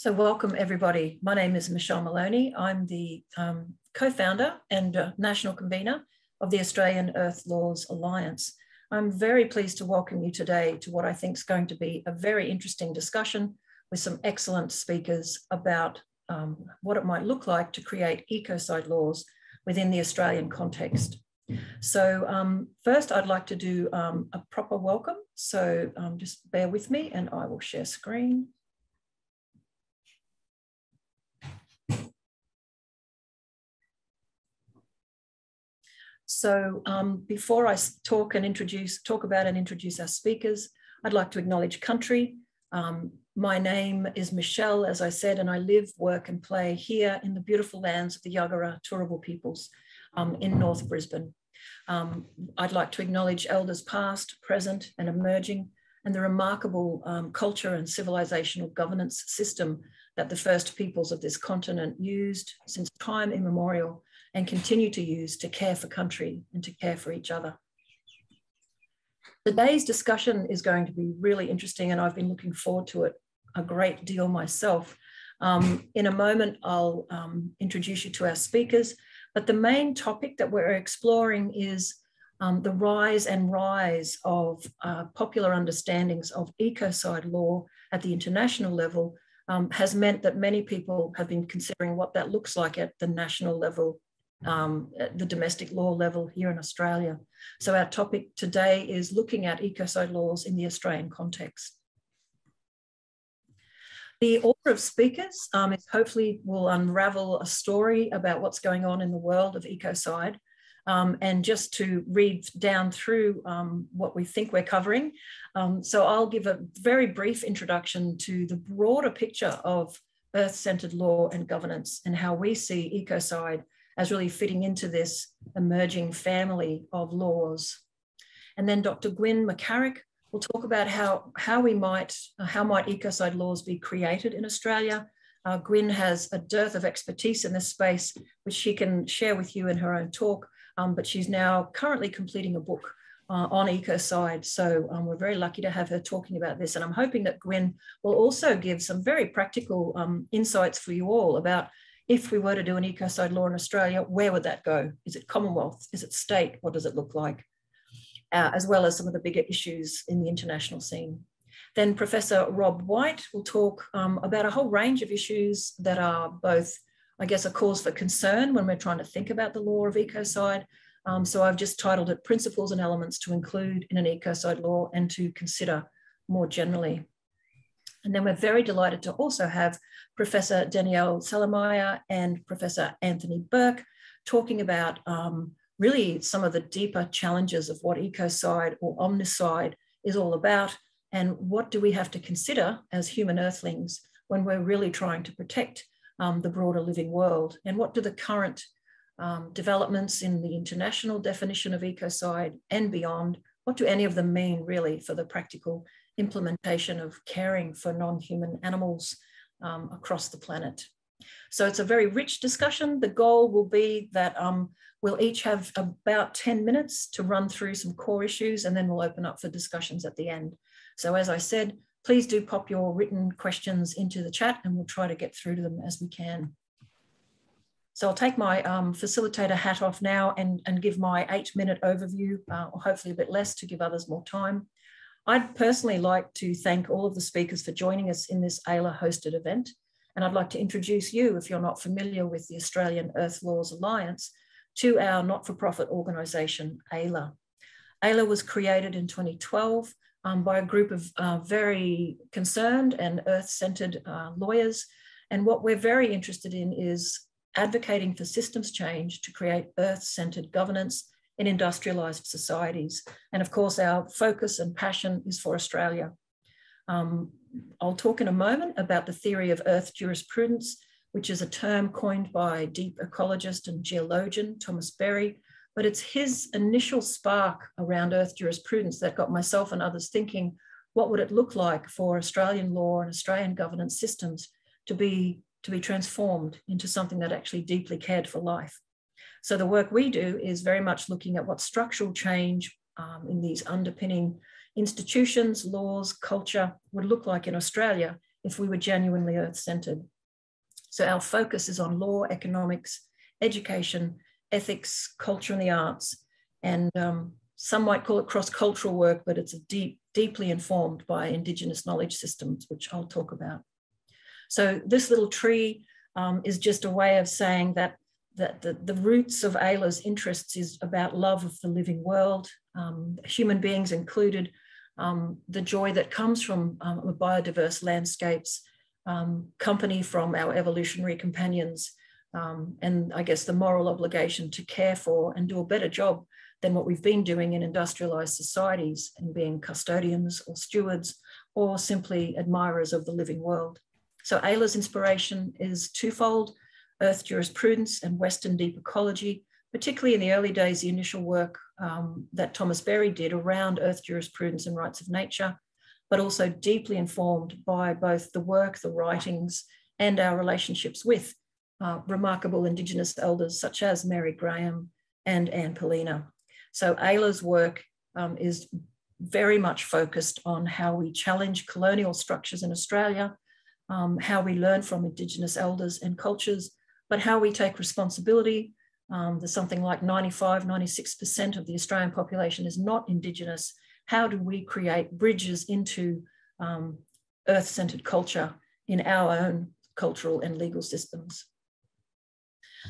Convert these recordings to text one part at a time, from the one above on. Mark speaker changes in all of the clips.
Speaker 1: So welcome everybody. My name is Michelle Maloney. I'm the um, co-founder and uh, national convener of the Australian Earth Laws Alliance. I'm very pleased to welcome you today to what I think is going to be a very interesting discussion with some excellent speakers about um, what it might look like to create ecocide laws within the Australian context. So um, first I'd like to do um, a proper welcome. So um, just bear with me and I will share screen. So um, before I talk and introduce, talk about and introduce our speakers, I'd like to acknowledge country. Um, my name is Michelle, as I said, and I live, work and play here in the beautiful lands of the Yagara Turrbal peoples um, in North Brisbane. Um, I'd like to acknowledge elders past, present and emerging, and the remarkable um, culture and civilizational governance system that the first peoples of this continent used since time immemorial and continue to use to care for country and to care for each other. Today's discussion is going to be really interesting and I've been looking forward to it a great deal myself. Um, in a moment, I'll um, introduce you to our speakers, but the main topic that we're exploring is um, the rise and rise of uh, popular understandings of ecocide law at the international level um, has meant that many people have been considering what that looks like at the national level um, at the domestic law level here in Australia. So our topic today is looking at ecocide laws in the Australian context. The order of speakers um, is hopefully will unravel a story about what's going on in the world of ecocide. Um, and just to read down through um, what we think we're covering. Um, so I'll give a very brief introduction to the broader picture of earth-centered law and governance and how we see ecocide as really fitting into this emerging family of laws. And then Dr. Gwynn MacCarrick will talk about how, how we might, how might ecocide laws be created in Australia. Uh, Gwynn has a dearth of expertise in this space, which she can share with you in her own talk, um, but she's now currently completing a book uh, on ecocide. So um, we're very lucky to have her talking about this. And I'm hoping that Gwynn will also give some very practical um, insights for you all about if we were to do an ecocide law in Australia, where would that go? Is it Commonwealth? Is it state? What does it look like? Uh, as well as some of the bigger issues in the international scene. Then Professor Rob White will talk um, about a whole range of issues that are both, I guess, a cause for concern when we're trying to think about the law of ecocide. Um, so I've just titled it Principles and Elements to Include in an Ecocide Law and to Consider more generally. And then we're very delighted to also have Professor Danielle Celermajer and Professor Anthony Burke talking about um, really some of the deeper challenges of what ecocide or omnicide is all about and what do we have to consider as human earthlings when we're really trying to protect um, the broader living world? And what do the current um, developments in the international definition of ecocide and beyond what do any of them mean really for the practical implementation of caring for non-human animals um, across the planet. So it's a very rich discussion. The goal will be that um, we'll each have about 10 minutes to run through some core issues and then we'll open up for discussions at the end. So as I said, please do pop your written questions into the chat and we'll try to get through to them as we can. So I'll take my um, facilitator hat off now and, and give my eight minute overview, uh, or hopefully a bit less to give others more time. I'd personally like to thank all of the speakers for joining us in this AELA hosted event. And I'd like to introduce you, if you're not familiar with the Australian Earth Laws Alliance, to our not-for-profit organisation, AELA. AELA was created in 2012 um, by a group of uh, very concerned and earth-centred uh, lawyers. And what we're very interested in is advocating for systems change to create earth-centred governance in industrialized societies. And of course, our focus and passion is for Australia. Um, I'll talk in a moment about the theory of earth jurisprudence, which is a term coined by deep ecologist and geologian Thomas Berry, but it's his initial spark around earth jurisprudence that got myself and others thinking, what would it look like for Australian law and Australian governance systems to be, to be transformed into something that actually deeply cared for life? So the work we do is very much looking at what structural change um, in these underpinning institutions, laws, culture would look like in Australia if we were genuinely earth centered. So our focus is on law, economics, education, ethics, culture, and the arts. And um, some might call it cross cultural work, but it's deep, deeply informed by Indigenous knowledge systems, which I'll talk about. So this little tree um, is just a way of saying that, that the, the roots of AELA's interests is about love of the living world, um, human beings included, um, the joy that comes from um, biodiverse landscapes, um, company from our evolutionary companions, um, and I guess the moral obligation to care for and do a better job than what we've been doing in industrialized societies and being custodians or stewards or simply admirers of the living world. So AELA's inspiration is twofold, Earth jurisprudence and Western deep ecology, particularly in the early days, the initial work um, that Thomas Berry did around Earth jurisprudence and rights of nature, but also deeply informed by both the work, the writings, and our relationships with uh, remarkable Indigenous elders such as Mary Graham and Anne Poelina. So AELA's work um, is very much focused on how we challenge colonial structures in Australia, um, how we learn from Indigenous elders and cultures, but how we take responsibility. Um, there's something like 95, 96% of the Australian population is not Indigenous. How do we create bridges into um, earth-centered culture in our own cultural and legal systems?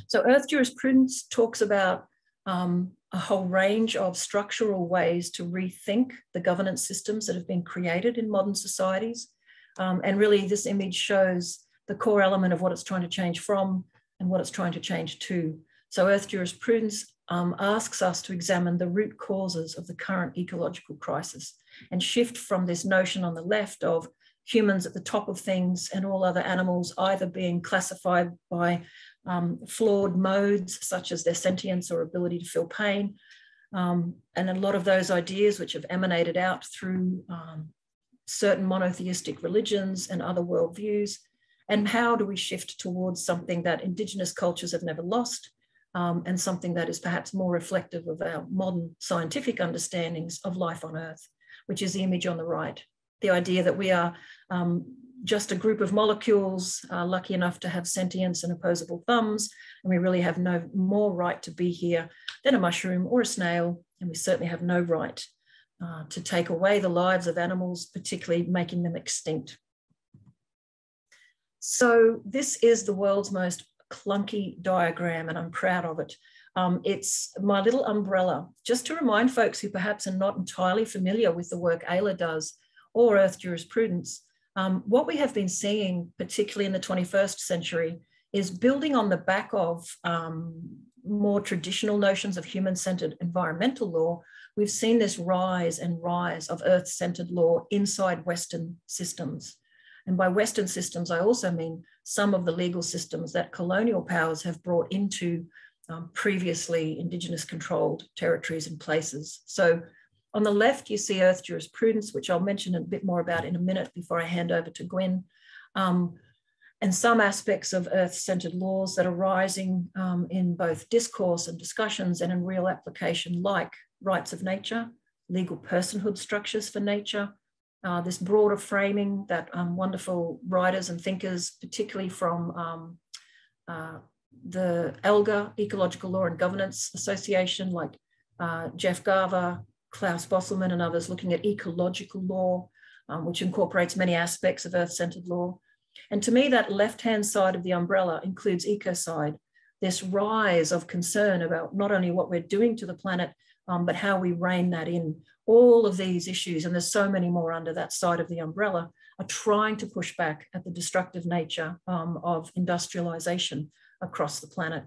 Speaker 1: So earth jurisprudence talks about um, a whole range of structural ways to rethink the governance systems that have been created in modern societies. Um, and really this image shows the core element of what it's trying to change from and what it's trying to change to. So earth jurisprudence um, asks us to examine the root causes of the current ecological crisis and shift from this notion on the left of humans at the top of things and all other animals either being classified by um, flawed modes, such as their sentience or ability to feel pain. Um, and a lot of those ideas, which have emanated out through um, certain monotheistic religions and other worldviews. And how do we shift towards something that Indigenous cultures have never lost um, and something that is perhaps more reflective of our modern scientific understandings of life on Earth, which is the image on the right. The idea that we are um, just a group of molecules uh, lucky enough to have sentience and opposable thumbs, and we really have no more right to be here than a mushroom or a snail, and we certainly have no right uh, to take away the lives of animals, particularly making them extinct. So this is the world's most clunky diagram, and I'm proud of it. Um, it's my little umbrella, just to remind folks who perhaps are not entirely familiar with the work AELA does or Earth jurisprudence, um, what we have been seeing, particularly in the 21st century, is building on the back of um, more traditional notions of human centered environmental law. We've seen this rise and rise of earth centered law inside Western systems. And by Western systems, I also mean some of the legal systems that colonial powers have brought into um, previously Indigenous controlled territories and places. So on the left, you see Earth jurisprudence, which I'll mention a bit more about in a minute before I hand over to Gwynn, um, and some aspects of Earth-centered laws that are rising um, in both discourse and discussions and in real application, like rights of nature, legal personhood structures for nature, uh, this broader framing that um, wonderful writers and thinkers, particularly from um, uh, the ELGA, Ecological Law and Governance Association, like uh, Jeff Garver, Klaus Bosselmann and others looking at ecological law, um, which incorporates many aspects of earth-centered law. And to me, that left-hand side of the umbrella includes ecocide, this rise of concern about not only what we're doing to the planet, um, but how we rein that in. All of these issues, and there's so many more under that side of the umbrella, are trying to push back at the destructive nature um, of industrialization across the planet.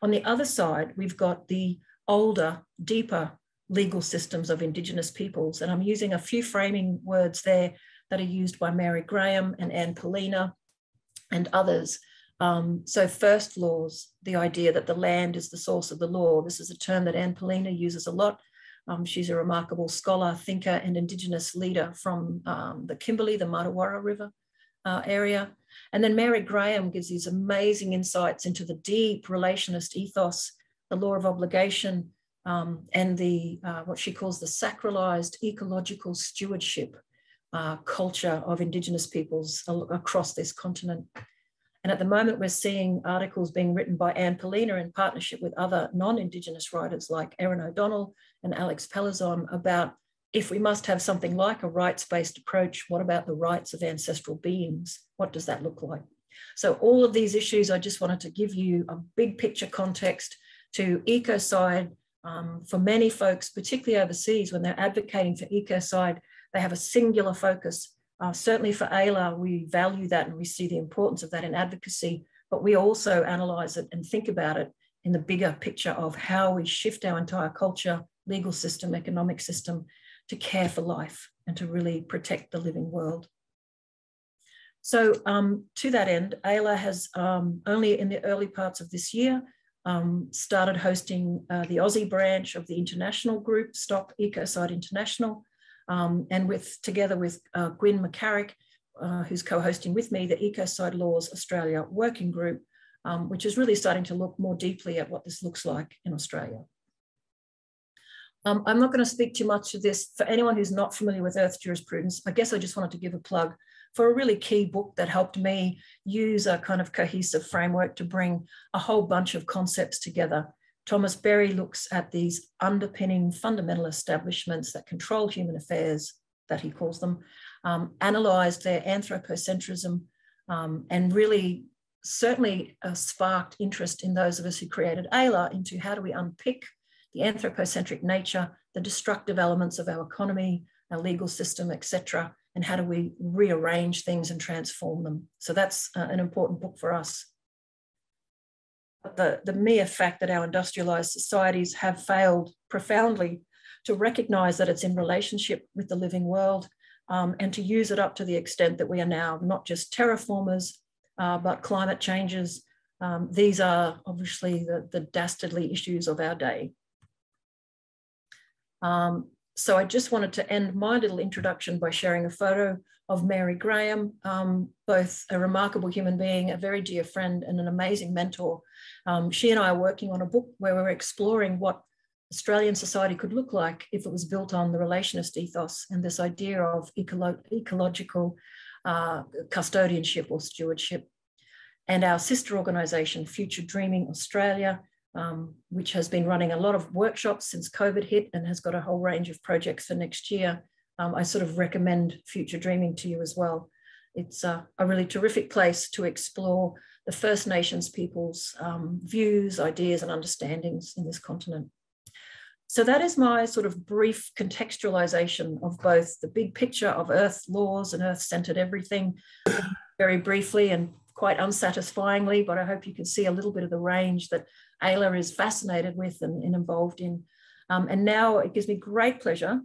Speaker 1: On the other side, we've got the older, deeper legal systems of Indigenous peoples. And I'm using a few framing words there that are used by Mary Graham and Anne Poelina and others. Um, so first laws, the idea that the land is the source of the law. This is a term that Anne Poelina uses a lot. Um, she's a remarkable scholar, thinker, and Indigenous leader from um, the Kimberley, the Martuwarra River uh, area. And then Mary Graham gives these amazing insights into the deep relationist ethos, the law of obligation, um, and the uh, what she calls the sacralized ecological stewardship uh, culture of Indigenous peoples across this continent. And at the moment, we're seeing articles being written by Anne Poelina in partnership with other non-Indigenous writers like Erin O'Donnell and Alex Pelizzon about if we must have something like a rights-based approach, what about the rights of ancestral beings? What does that look like? So all of these issues, I just wanted to give you a big picture context to ecocide. Um, for many folks, particularly overseas, when they're advocating for ecocide, they have a singular focus. Uh, certainly for AELA, we value that and we see the importance of that in advocacy, but we also analyze it and think about it in the bigger picture of how we shift our entire culture, legal system, economic system to care for life and to really protect the living world. So um, to that end, AELA has um, only in the early parts of this year um, started hosting uh, the Aussie branch of the international group, Stop Ecocide International, um, and with together with uh, Gwynn MacCarrick, uh, who's co-hosting with me, the Ecocide Laws Australia Working Group, um, which is really starting to look more deeply at what this looks like in Australia. Um, I'm not going to speak too much to this. For anyone who's not familiar with Earth jurisprudence, I guess I just wanted to give a plug for a really key book that helped me use a kind of cohesive framework to bring a whole bunch of concepts together. Thomas Berry looks at these underpinning fundamental establishments that control human affairs, that he calls them, um, analysed their anthropocentrism, um, and really certainly uh, sparked interest in those of us who created AELA into how do we unpick the anthropocentric nature, the destructive elements of our economy, our legal system, etc., and how do we rearrange things and transform them. So that's uh, an important book for us. The, the mere fact that our industrialized societies have failed profoundly to recognize that it's in relationship with the living world um, and to use it up to the extent that we are now not just terraformers, uh, but climate changes. Um, these are obviously the, the dastardly issues of our day. Um, so I just wanted to end my little introduction by sharing a photo of Mary Graham, um, both a remarkable human being, a very dear friend, and an amazing mentor. Um, she and I are working on a book where we're exploring what Australian society could look like if it was built on the relationist ethos and this idea of ecolo ecological uh, custodianship or stewardship. And our sister organisation, Future Dreaming Australia, um, which has been running a lot of workshops since COVID hit and has got a whole range of projects for next year. Um, I sort of recommend Future Dreaming to you as well. It's a really terrific place to explore the First Nations people's um, views, ideas, and understandings in this continent. So that is my sort of brief contextualization of both the big picture of Earth laws and Earth-centered everything, very briefly and quite unsatisfyingly, but I hope you can see a little bit of the range that AELA is fascinated with and, and involved in. Um, and now it gives me great pleasure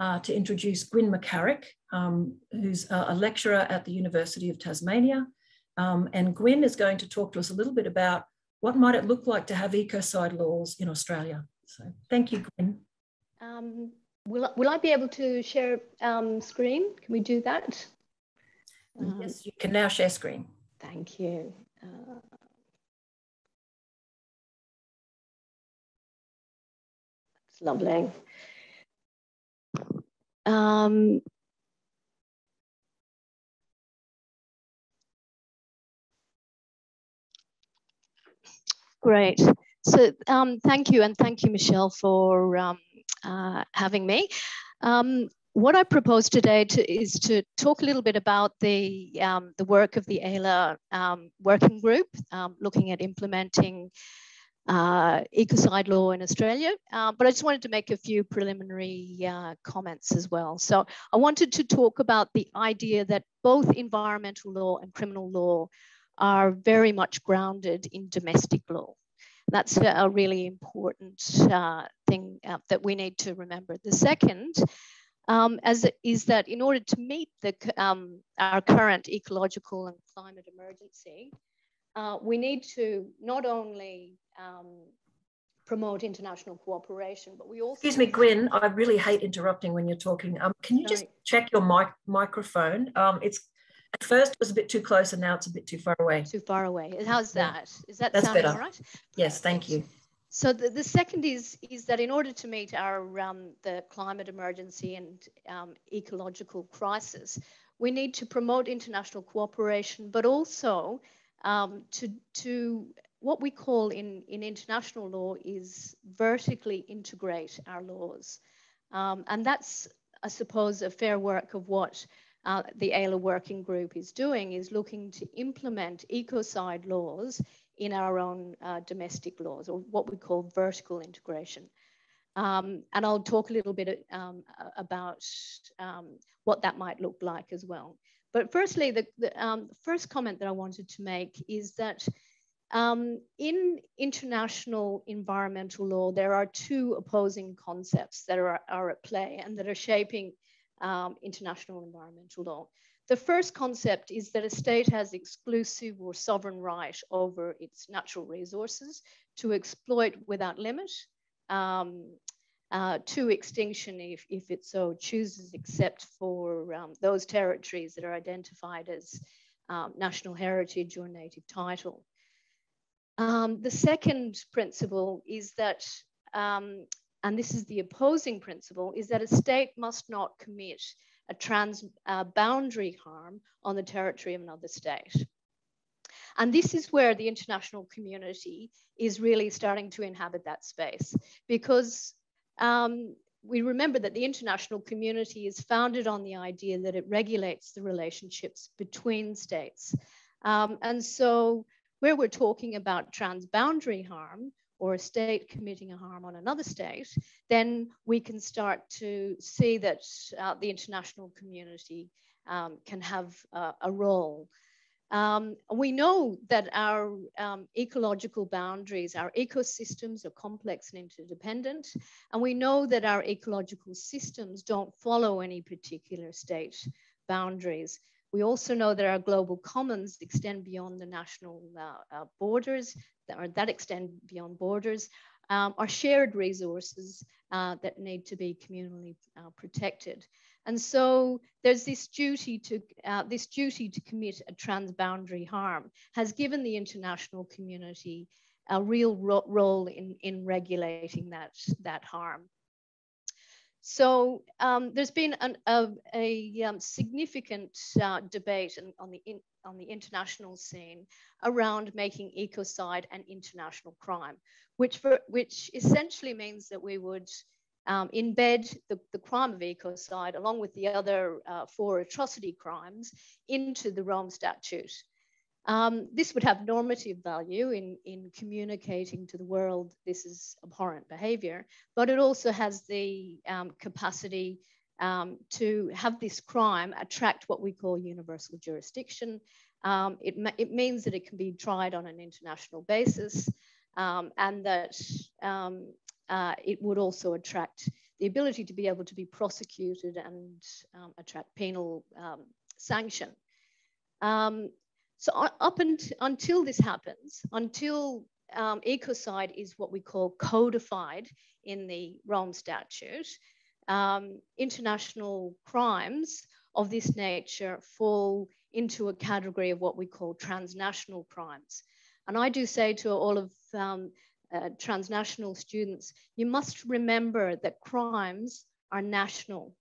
Speaker 1: uh, to introduce Gwynn MacCarrick, um, who's a, a, lecturer at the University of Tasmania. Um, and Gwynn is going to talk to us a little bit about what might it look like to have ecocide laws in Australia. So thank you, Gwynn.
Speaker 2: Um, will, will I be able to share um, screen? Can we do that?
Speaker 1: yes, you can now share screen.
Speaker 2: Thank you. Uh, lovely. Um, great. So um, thank you, and thank you, Michelle, for um, uh, having me. Um, what I propose today to, is to talk a little bit about the, um, the work of the AELA um, working group, looking at implementing uh, ecocide law in Australia. Uh, but I just wanted to make a few preliminary uh, comments as well. So I wanted to talk about the idea that both environmental law and criminal law are very much grounded in domestic law. That's a really important uh, thing uh, that we need to remember. The second um, as is that in order to meet the, um, our current ecological and climate emergency, uh, we need to not only um, promote international cooperation, but we also.
Speaker 1: Excuse me, Gwynn. I really hate interrupting when you're talking. Um, can you just check your mic microphone? Um, it's at first it was a bit too close, and now it's a bit too far away.
Speaker 2: Too far away. How's that? Is that
Speaker 1: That's
Speaker 2: sounding
Speaker 1: better.
Speaker 2: right?
Speaker 1: Yes, thank you.
Speaker 2: so the, the second is, is that in order to meet our um, the climate emergency and um, ecological crisis, we need to promote international cooperation, but also um, to, to what we call in, in international law is vertically integrate our laws. Um, and that's, I suppose, a fair work of what uh, the AELA working group is doing, is looking to implement ecocide laws in our own uh, domestic laws, or what we call vertical integration. Um, and I'll talk a little bit um, about um, what that might look like as well. But firstly, the, the um, first comment that I wanted to make is that um, in international environmental law, there are two opposing concepts that are, are at play and that are shaping um, international environmental law. The first concept is that a state has exclusive or sovereign right over its natural resources to exploit without limit, um, uh, to extinction if, if it so chooses, except for um, those territories that are identified as um, national heritage or native title. Um, the second principle is that, um, and this is the opposing principle, is that a state must not commit a trans uh, boundary harm on the territory of another state. And this is where the international community is really starting to inhabit that space because um, we remember that the international community is founded on the idea that it regulates the relationships between states. Um, and so where we're talking about transboundary harm, or a state committing a harm on another state, then we can start to see that uh, the international community um, can have uh, a role. Um, we know that our um, ecological boundaries, our ecosystems are complex and interdependent, and we know that our ecological systems don't follow any particular state boundaries. We also know that our global commons extend beyond the national uh, uh, borders, that, or that extend beyond borders, um, are shared resources uh, that need to be communally uh, protected. And so there's this duty to uh, this duty to commit a transboundary harm has given the international community a real ro role in, in regulating that, that harm. So um, there's been an, a, a um, significant uh, debate in, on, the in, on the international scene around making ecocide an international crime, which, for, which essentially means that we would um, embed the, the, crime of ecocide along with the other uh, four atrocity crimes into the Rome Statute. Um, this would have normative value in, in communicating to the world this is abhorrent behavior, but it also has the um, capacity um, to have this crime attract what we call universal jurisdiction. Um, it, it, means that it can be tried on an international basis um, and that um, uh, it would also attract the ability to be able to be prosecuted and attract penal sanction. Um, so up and, until this happens, until um, ecocide is what we call codified in the Rome Statute, um, international crimes of this nature fall into a category of what we call transnational crimes. And I do say to all of um, uh, transnational students, you must remember that crimes are national.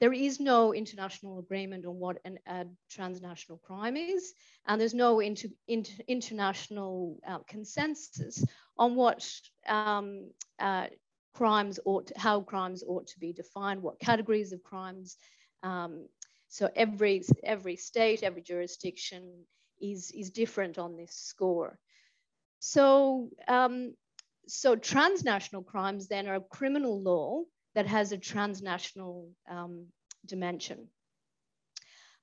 Speaker 2: There is no international agreement on what an, a transnational crime is, and there's no inter, inter, international uh, consensus on what um, uh, crimes ought, to, how crimes ought to be defined, what categories of crimes. Um, so every every state, every jurisdiction is is different on this score. So um, so transnational crimes then are a criminal law that has a transnational um, dimension.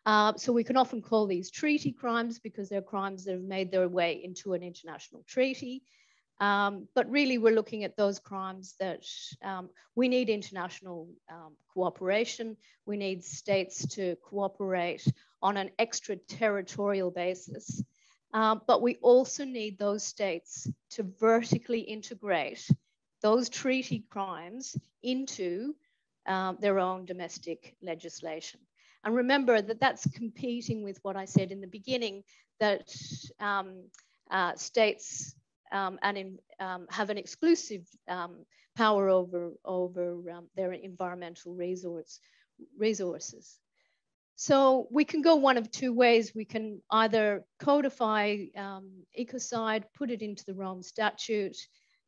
Speaker 2: Uh, so we can often call these treaty crimes because they're crimes that have made their way into an international treaty. Um, but really, we're looking at those crimes that um, we need international um, cooperation. We need states to cooperate on an extraterritorial basis. Uh, but we also need those states to vertically integrate those treaty crimes into um, their own domestic legislation. And remember that that's competing with what I said in the beginning that um, uh, states um, and in, um, have an exclusive um, power over, over um, their environmental resource, resources. So we can go one of two ways. We can either codify um, ecocide, put it into the Rome Statute,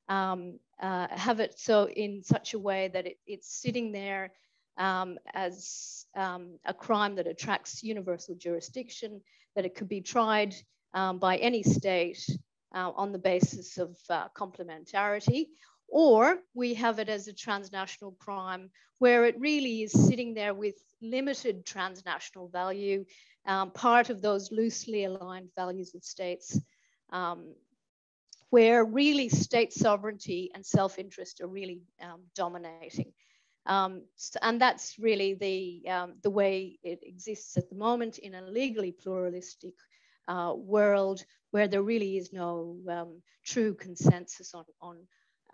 Speaker 2: um, uh, have it so in such a way that it, it's sitting there um, as um, a crime that attracts universal jurisdiction, that it could be tried um, by any state uh, on the basis of uh, complementarity, or we have it as a transnational crime where it really is sitting there with limited transnational value, um, part of those loosely aligned values of states, um, where really state sovereignty and self-interest are really um, dominating. Um, so, and that's really the, um, the way it exists at the moment in a legally pluralistic uh, world where there really is no um, true consensus on, on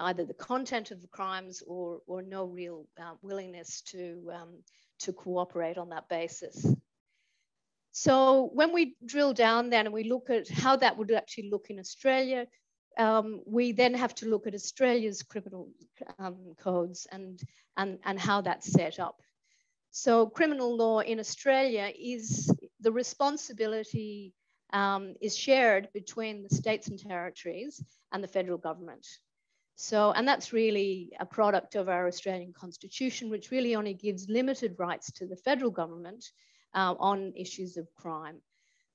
Speaker 2: either the content of the crimes or, or no real uh, willingness to, um, to cooperate on that basis. So when we drill down then and we look at how that would actually look in Australia, um, we then have to look at Australia's criminal um, codes and, and, and how that's set up. So criminal law in Australia is the responsibility um, is shared between the states and territories and the federal government. So, and that's really a product of our Australian constitution, which really only gives limited rights to the federal government uh, on issues of crime.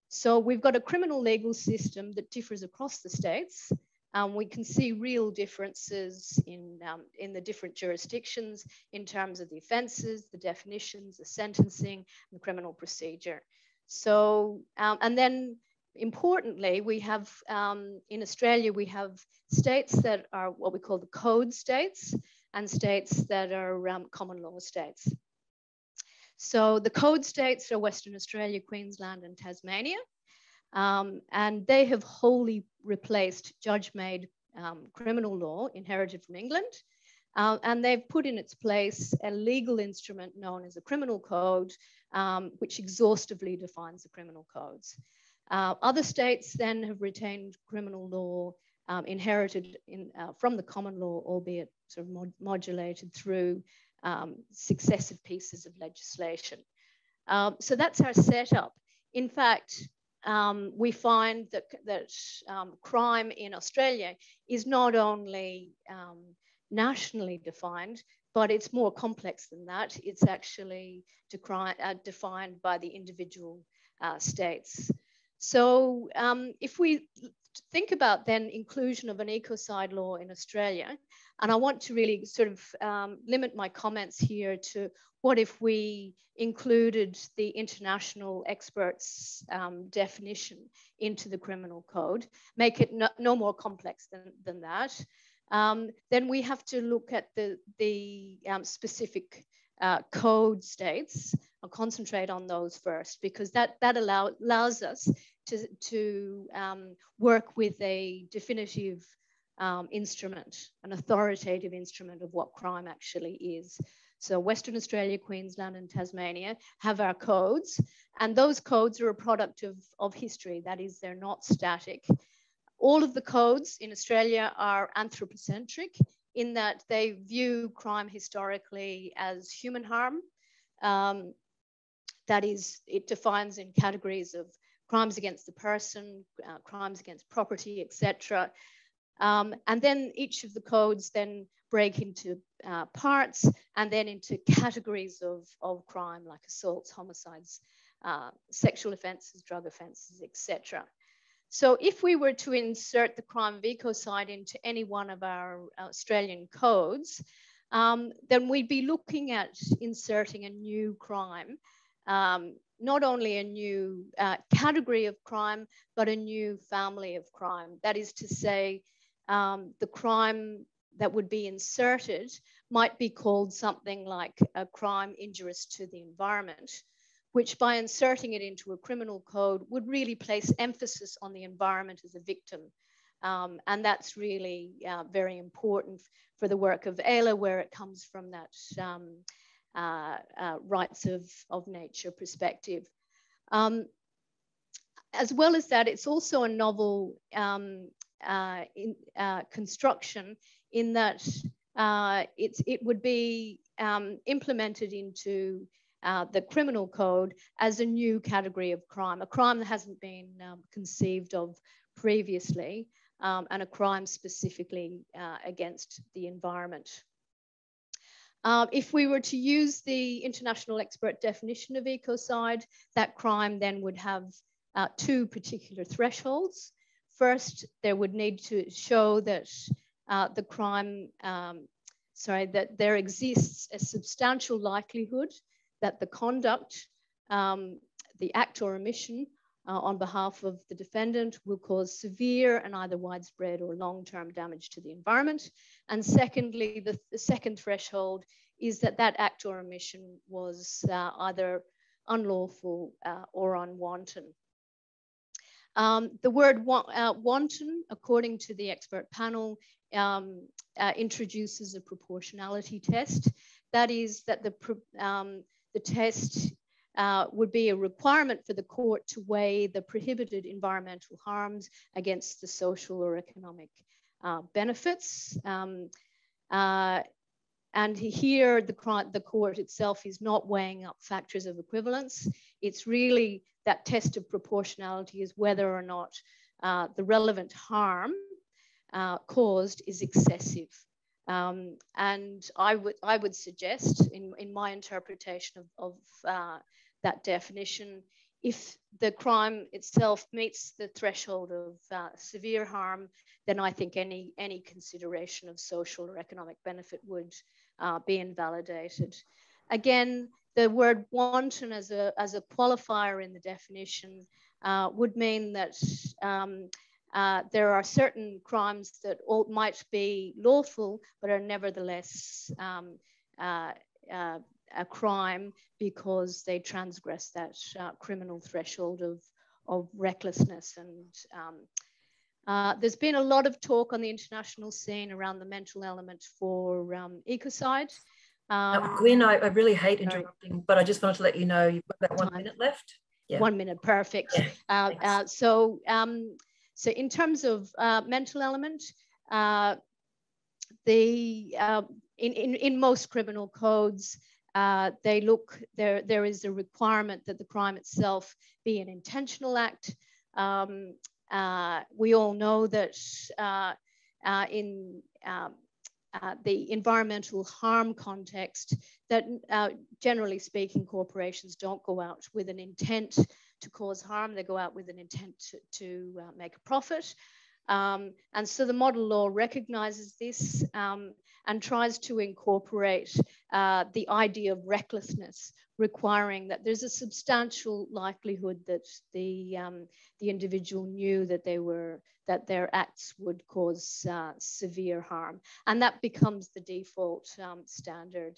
Speaker 2: So we've got a criminal legal system that differs across the states. Um, we can see real differences in, um, in the different jurisdictions in terms of the offences, the definitions, the sentencing, the criminal procedure. So, um, and then importantly, we have um, in Australia, we have states that are what we call the code states and states that are um, common law states. So the code states are Western Australia, Queensland, and Tasmania. Um, and they have wholly replaced judge-made um, criminal law inherited from England. Uh, and they've put in its place a legal instrument known as a criminal code, um, which exhaustively defines the criminal codes. Uh, other states then have retained criminal law um, inherited in, uh, from the common law, albeit sort of mod modulated through um, successive pieces of legislation. Um, so that's our setup. In fact, um, we find that, that um, crime in Australia is not only um, nationally defined, but it's more complex than that. It's actually uh, defined by the individual uh, states. So um, if we think about then inclusion of an ecocide law in Australia, and I want to really sort of um, limit my comments here to what if we included the international experts um, definition into the criminal code, make it no, no more complex than, than that. Um, then we have to look at the, the um, specific uh, code states. I'll concentrate on those first because that, that allow, allows us to, to um, work with a definitive um, instrument, an authoritative instrument of what crime actually is. So Western Australia, Queensland and Tasmania have our codes and those codes are a product of, of history. That is, they're not static. All of the codes in Australia are anthropocentric in that they view crime historically as human harm. Um, that is, it defines in categories of crimes against the person, uh, crimes against property, etc. Um, and then each of the codes then break into uh, parts and then into categories of, of crime like assaults, homicides, uh, sexual offences, drug offences, etc. So if we were to insert the crime of ecocide into any one of our Australian codes, um, then we'd be looking at inserting a new crime, um, not only a new uh, category of crime, but a new family of crime. That is to say, um, the crime that would be inserted might be called something like a crime injurious to the environment which by inserting it into a criminal code would really place emphasis on the environment as a victim. Um, and that's really uh, very important for the work of AELA, where it comes from that um, uh, uh, rights of, of nature perspective. Um, as well as that, it's also a novel um, uh, in, uh, construction in that uh, it would be um, implemented into uh, the criminal code as a new category of crime, a crime that hasn't been um, conceived of previously, um, and a crime specifically uh, against the environment. Uh, if we were to use the international expert definition of ecocide, that crime then would have uh, two particular thresholds. First, there would need to show that uh, the crime, um, sorry, that there exists a substantial likelihood that the conduct, um, the act or omission uh, on behalf of the defendant will cause severe and either widespread or long-term damage to the environment. And secondly, the, the second threshold is that that act or omission was uh, either unlawful uh, or unwanted. Um, the word wa uh, wanton, according to the expert panel, um, uh, introduces a proportionality test. That is that the, um, the test uh, would be a requirement for the court to weigh the prohibited environmental harms against the social or economic uh, benefits. Um, uh, and here, the, the court itself is not weighing up factors of equivalence. It's really that test of proportionality is whether or not uh, the relevant harm uh, caused is excessive. Um, and I would, I would suggest, in, in my interpretation of, of uh, that definition, if the crime itself meets the threshold of uh, severe harm, then I think any, any consideration of social or economic benefit would uh, be invalidated. Again, the word wanton as a, as a qualifier in the definition uh, would mean that um, uh, there are certain crimes that all, might be lawful, but are nevertheless um, uh, uh a crime because they transgress that uh, criminal threshold of, of recklessness. And um, uh, there's been a lot of talk on the international scene around the mental element for um, ecocide.
Speaker 1: Um, now, Gwynn, I, I, really hate interrupting, sorry. but I just wanted to let you know you've got about one Time. minute left.
Speaker 2: Yeah. One minute, perfect. Yeah, uh, uh, so, um, so in terms of uh, mental element, uh, the uh, in, in, in most criminal codes, uh, they look there. There is a requirement that the crime itself be an intentional act. Um, we all know that in um, uh, the environmental harm context that uh, generally speaking, corporations don't go out with an intent to cause harm. They go out with an intent to, to uh, make a profit. Um, and so the model law recognizes this um, and tries to incorporate uh, the idea of recklessness, requiring that there's a substantial likelihood that the, um, the individual knew that they were that their acts would cause uh, severe harm. And that becomes the default um, standard.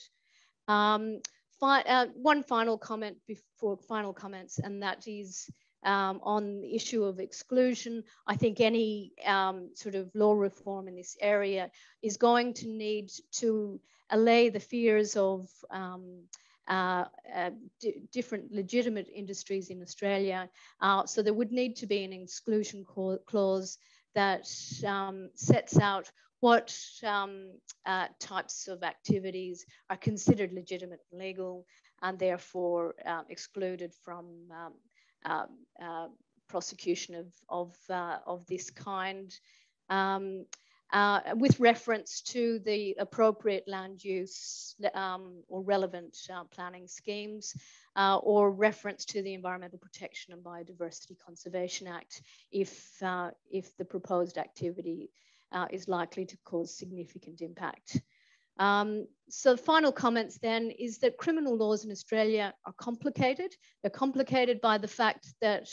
Speaker 2: Fi uh, one final comment before final comments, and that is um, on the issue of exclusion. I think any um, sort of law reform in this area is going to need to allay the fears of um, uh, uh, different legitimate industries in Australia. Uh, so there would need to be an exclusion clause that um, sets out what um, uh, types of activities are considered legitimate and legal and therefore um, excluded from um, um, uh, prosecution of, of, of this kind. Um, uh, with reference to the appropriate land use um, or relevant uh, planning schemes uh, or reference to the Environmental Protection and Biodiversity Conservation Act if, uh, if the proposed activity uh, is likely to cause significant impact. Um, so final comments then is that criminal laws in Australia are complicated. They're complicated by the fact that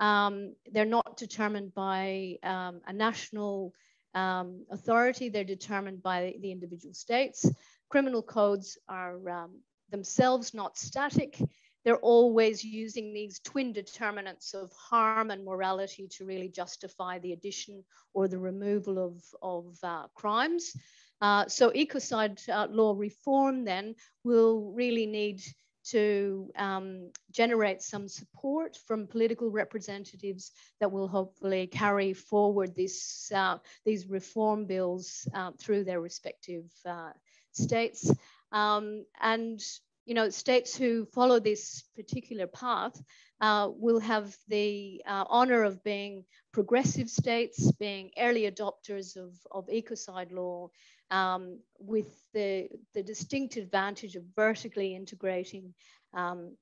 Speaker 2: um, they're not determined by um, a national um, authority. They're determined by the individual states. Criminal codes are um, themselves not static. They're always using these twin determinants of harm and morality to really justify the addition or the removal of, of uh, crimes. Uh, so ecocide uh, law reform then will really need to um, generate some support from political representatives that will hopefully carry forward this, uh, these reform bills uh, through their respective uh, states. Um, and you know, states who follow this particular path uh, will have the uh, honor of being progressive states, being early adopters of, of ecocide law, um, with the, the distinct advantage of vertically integrating um,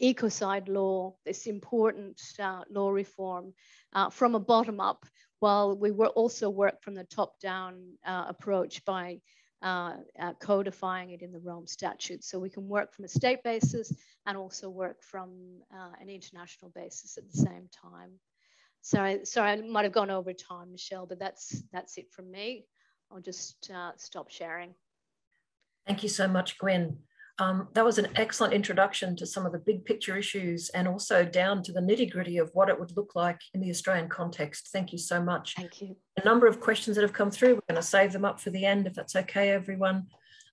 Speaker 2: ecocide law, this important uh, law reform uh, from a bottom up, while we will also work from the top down uh, approach by uh, uh, codifying it in the Rome Statute. So we can work from a state basis and also work from uh, an international basis at the same time. Sorry, sorry, I might have gone over time, Michelle, but that's that's it from me. I'll just uh, stop sharing.
Speaker 1: Thank you so much, Gwynn. Um, that was an excellent introduction to some of the big picture issues and also down to the nitty gritty of what it would look like in the Australian context. Thank you so much.
Speaker 2: Thank you.
Speaker 1: A number of questions that have come through. We're going to save them up for the end if that's okay, everyone.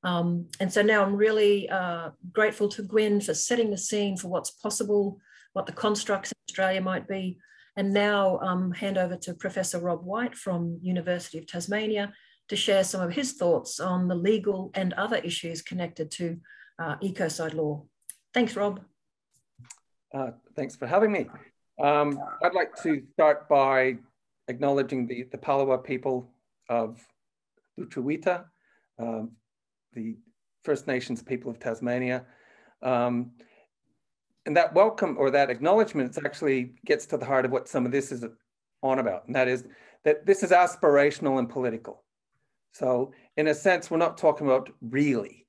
Speaker 1: Um, and so now I'm really uh, grateful to Gwynn for setting the scene for what's possible, what the constructs in Australia might be. And now um, hand over to Professor Rob White from University of Tasmania to share some of his thoughts on the legal and other issues connected to uh, ecocide law. Thanks, Rob.
Speaker 3: Uh, thanks for having me. Um, I'd like to start by acknowledging the, the Palawa people of Lutruwita, um, the First Nations people of Tasmania. Um, and that welcome or that acknowledgement actually gets to the heart of what some of this is on about. And that is that this is aspirational and political. So in a sense, we're not talking about really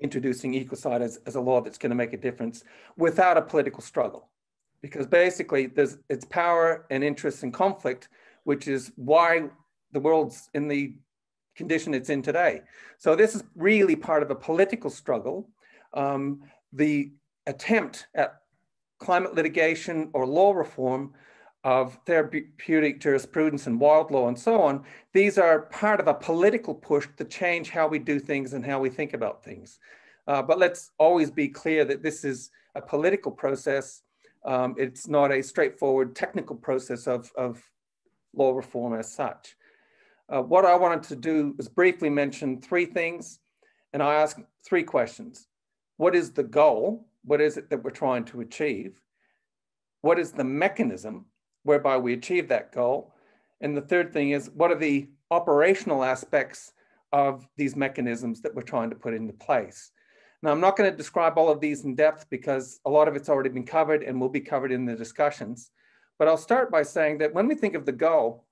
Speaker 3: introducing ecocide as, as a law that's going to make a difference without a political struggle. Because basically, there's it's power and interest and conflict, which is why the world's in the condition it's in today. So this is really part of a political struggle. Um, the attempt at climate litigation or law reform of therapeutic jurisprudence and wild law and so on, these are part of a political push to change how we do things and how we think about things. Uh, but let's always be clear that this is a political process. Um, it's not a straightforward technical process of, of law reform as such. Uh, what I wanted to do is briefly mention three things, and I ask three questions. What is the goal? What is it that we're trying to achieve? What is the mechanism whereby we achieve that goal. And the third thing is what are the operational aspects of these mechanisms that we're trying to put into place. Now, I'm not going to describe all of these in depth because a lot of it's already been covered and will be covered in the discussions. But I'll start by saying that when we think of the goal,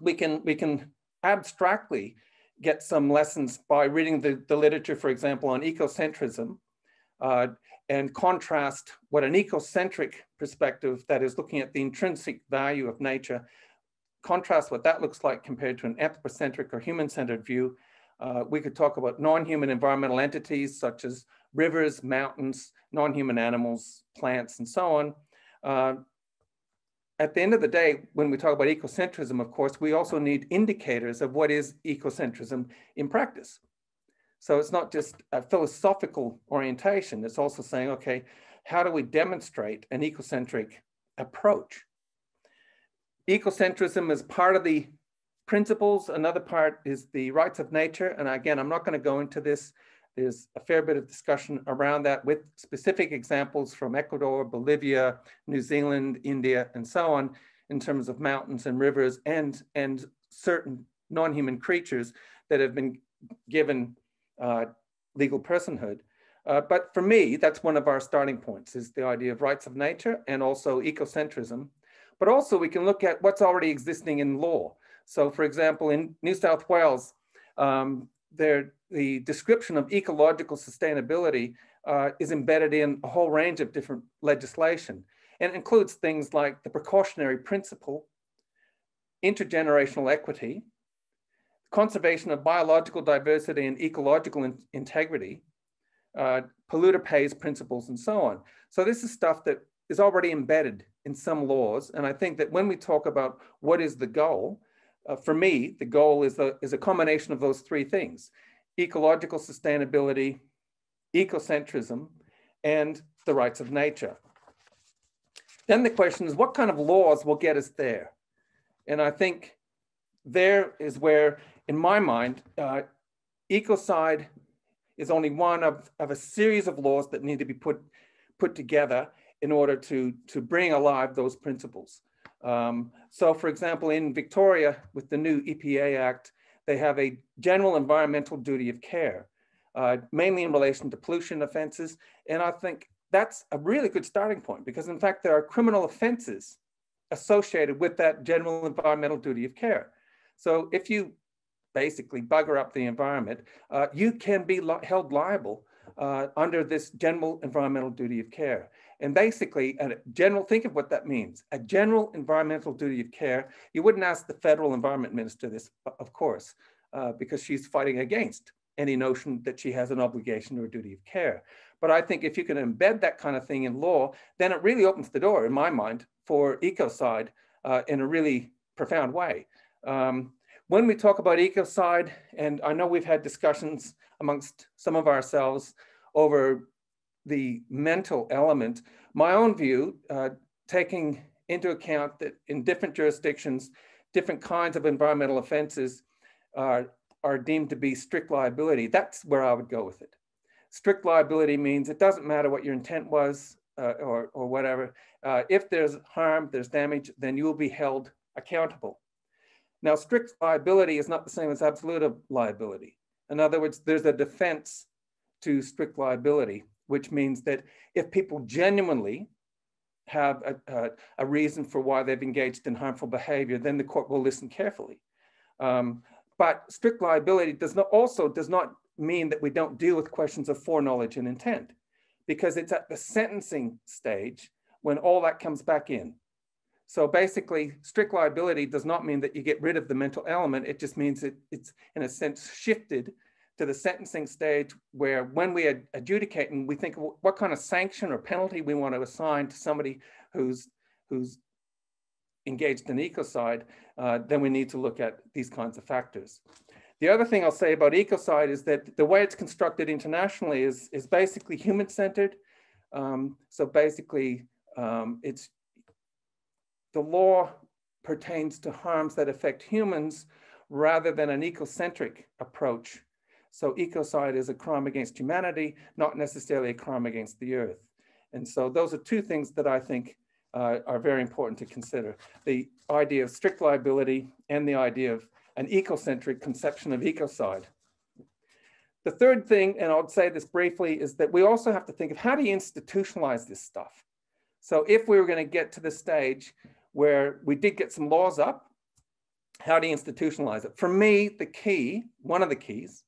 Speaker 3: we can, we can abstractly get some lessons by reading the, the literature, for example, on ecocentrism, uh, and contrast what an ecocentric perspective that is looking at the intrinsic value of nature, contrast what that looks like compared to an anthropocentric or human-centered view. Uh, we could talk about non-human environmental entities such as rivers, mountains, non-human animals, plants, and so on. Uh, at the end of the day, when we talk about ecocentrism, of course, we also need indicators of what is ecocentrism in practice. So it's not just a philosophical orientation, it's also saying, okay, how do we demonstrate an ecocentric approach? Ecocentrism is part of the principles. Another part is the rights of nature. And again, I'm not going to go into this. There's a fair bit of discussion around that with specific examples from Ecuador, Bolivia, New Zealand, India, and so on, in terms of mountains and rivers and, and certain non-human creatures that have been given uh, legal personhood. Uh, but for me, that's one of our starting points is the idea of rights of nature and also ecocentrism. But also we can look at what's already existing in law. So for example, in New South Wales, um, there, the description of ecological sustainability uh, is embedded in a whole range of different legislation and includes things like the precautionary principle, intergenerational equity, conservation of biological diversity and ecological in integrity, uh, polluter pays principles, and so on. So this is stuff that is already embedded in some laws. And I think that when we talk about what is the goal, uh, for me, the goal is a, is a combination of those three things, ecological sustainability, ecocentrism, and the rights of nature. Then the question is, what kind of laws will get us there? And I think there is where, in my mind, uh, ecocide is only one of, of a series of laws that need to be put, put together in order to, to bring alive those principles. Um, so for example, in Victoria, with the new EPA Act, they have a general environmental duty of care, uh, mainly in relation to pollution offenses. And I think that's a really good starting point because in fact, there are criminal offenses associated with that general environmental duty of care. So if you basically bugger up the environment, uh, you can be li held liable uh, under this general environmental duty of care. And basically, a general, think of what that means. A general environmental duty of care. You wouldn't ask the federal environment minister this, of course, uh, because she's fighting against any notion that she has an obligation or duty of care. But I think if you can embed that kind of thing in law, then it really opens the door, in my mind, for ecocide uh, in a really profound way. Um, when we talk about ecocide, and I know we've had discussions amongst some of ourselves over the mental element, my own view, uh, taking into account that in different jurisdictions, different kinds of environmental offenses are, are deemed to be strict liability, that's where I would go with it. Strict liability means it doesn't matter what your intent was uh, or, or whatever. Uh, if there's harm, there's damage, then you will be held accountable. Now, strict liability is not the same as absolute liability. In other words, there's a defense to strict liability, which means that if people genuinely have a, a, a reason for why they've engaged in harmful behavior, then the court will listen carefully. Um, but strict liability does not also does not mean that we don't deal with questions of foreknowledge and intent, because it's at the sentencing stage when all that comes back in. So basically, strict liability does not mean that you get rid of the mental element. It just means it, it's, in a sense, shifted to the sentencing stage where when we adjudicate and we think what kind of sanction or penalty we want to assign to somebody who's, who's engaged in ecocide, uh, then we need to look at these kinds of factors. The other thing I'll say about ecocide is that the way it's constructed internationally is, is basically human-centered. Um, so basically, um, it's the law pertains to harms that affect humans rather than an ecocentric approach. So ecocide is a crime against humanity, not necessarily a crime against the earth. And so those are two things that I think uh, are very important to consider. The idea of strict liability and the idea of an ecocentric conception of ecocide. The third thing, and I'll say this briefly, is that we also have to think of how do you institutionalize this stuff? So if we were going to get to the stage where we did get some laws up. How do you institutionalize it? For me, the key, one of the keys,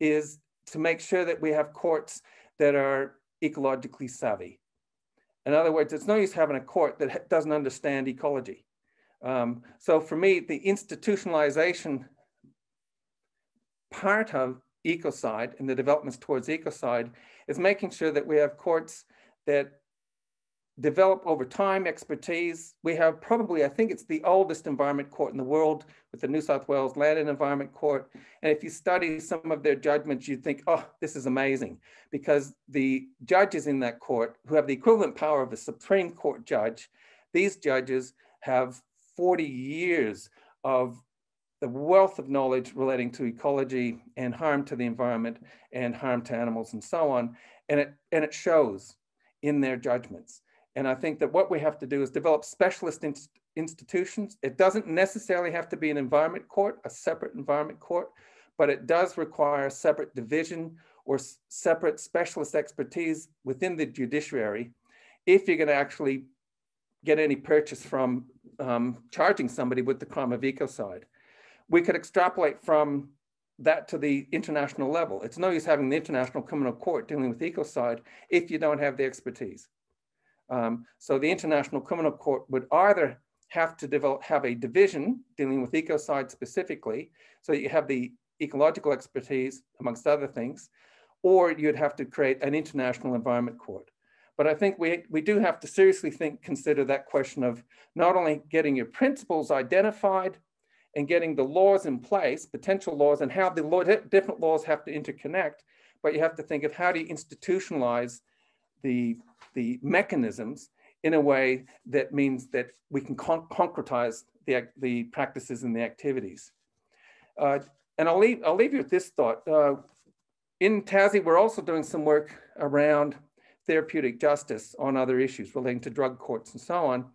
Speaker 3: is to make sure that we have courts that are ecologically savvy. In other words, it's no use having a court that doesn't understand ecology. Um, so for me, the institutionalization part of ecocide and the developments towards ecocide is making sure that we have courts that develop over time expertise. We have probably, I think it's the oldest environment court in the world with the New South Wales Land and Environment Court. And if you study some of their judgments, you'd think, oh, this is amazing because the judges in that court who have the equivalent power of a Supreme Court judge, these judges have 40 years of the wealth of knowledge relating to ecology and harm to the environment and harm to animals and so on. And it, and it shows in their judgments. And I think that what we have to do is develop specialist in institutions. It doesn't necessarily have to be an environment court, a separate environment court, but it does require a separate division or separate specialist expertise within the judiciary if you're going to actually get any purchase from um, charging somebody with the crime of ecocide. We could extrapolate from that to the international level. It's no use having the International Criminal Court dealing with ecocide if you don't have the expertise. Um, so the International Criminal Court would either have to develop, have a division dealing with ecocide specifically, so you have the ecological expertise, amongst other things, or you'd have to create an international environment court. But I think we, we do have to seriously think, consider that question of not only getting your principles identified and getting the laws in place, potential laws, and how the law, different laws have to interconnect, but you have to think of how do you institutionalize the, the mechanisms in a way that means that we can con concretize the, the practices and the activities. Uh, and I'll leave, I'll leave you with this thought. Uh, in Tassie, we're also doing some work around therapeutic justice on other issues relating to drug courts and so on.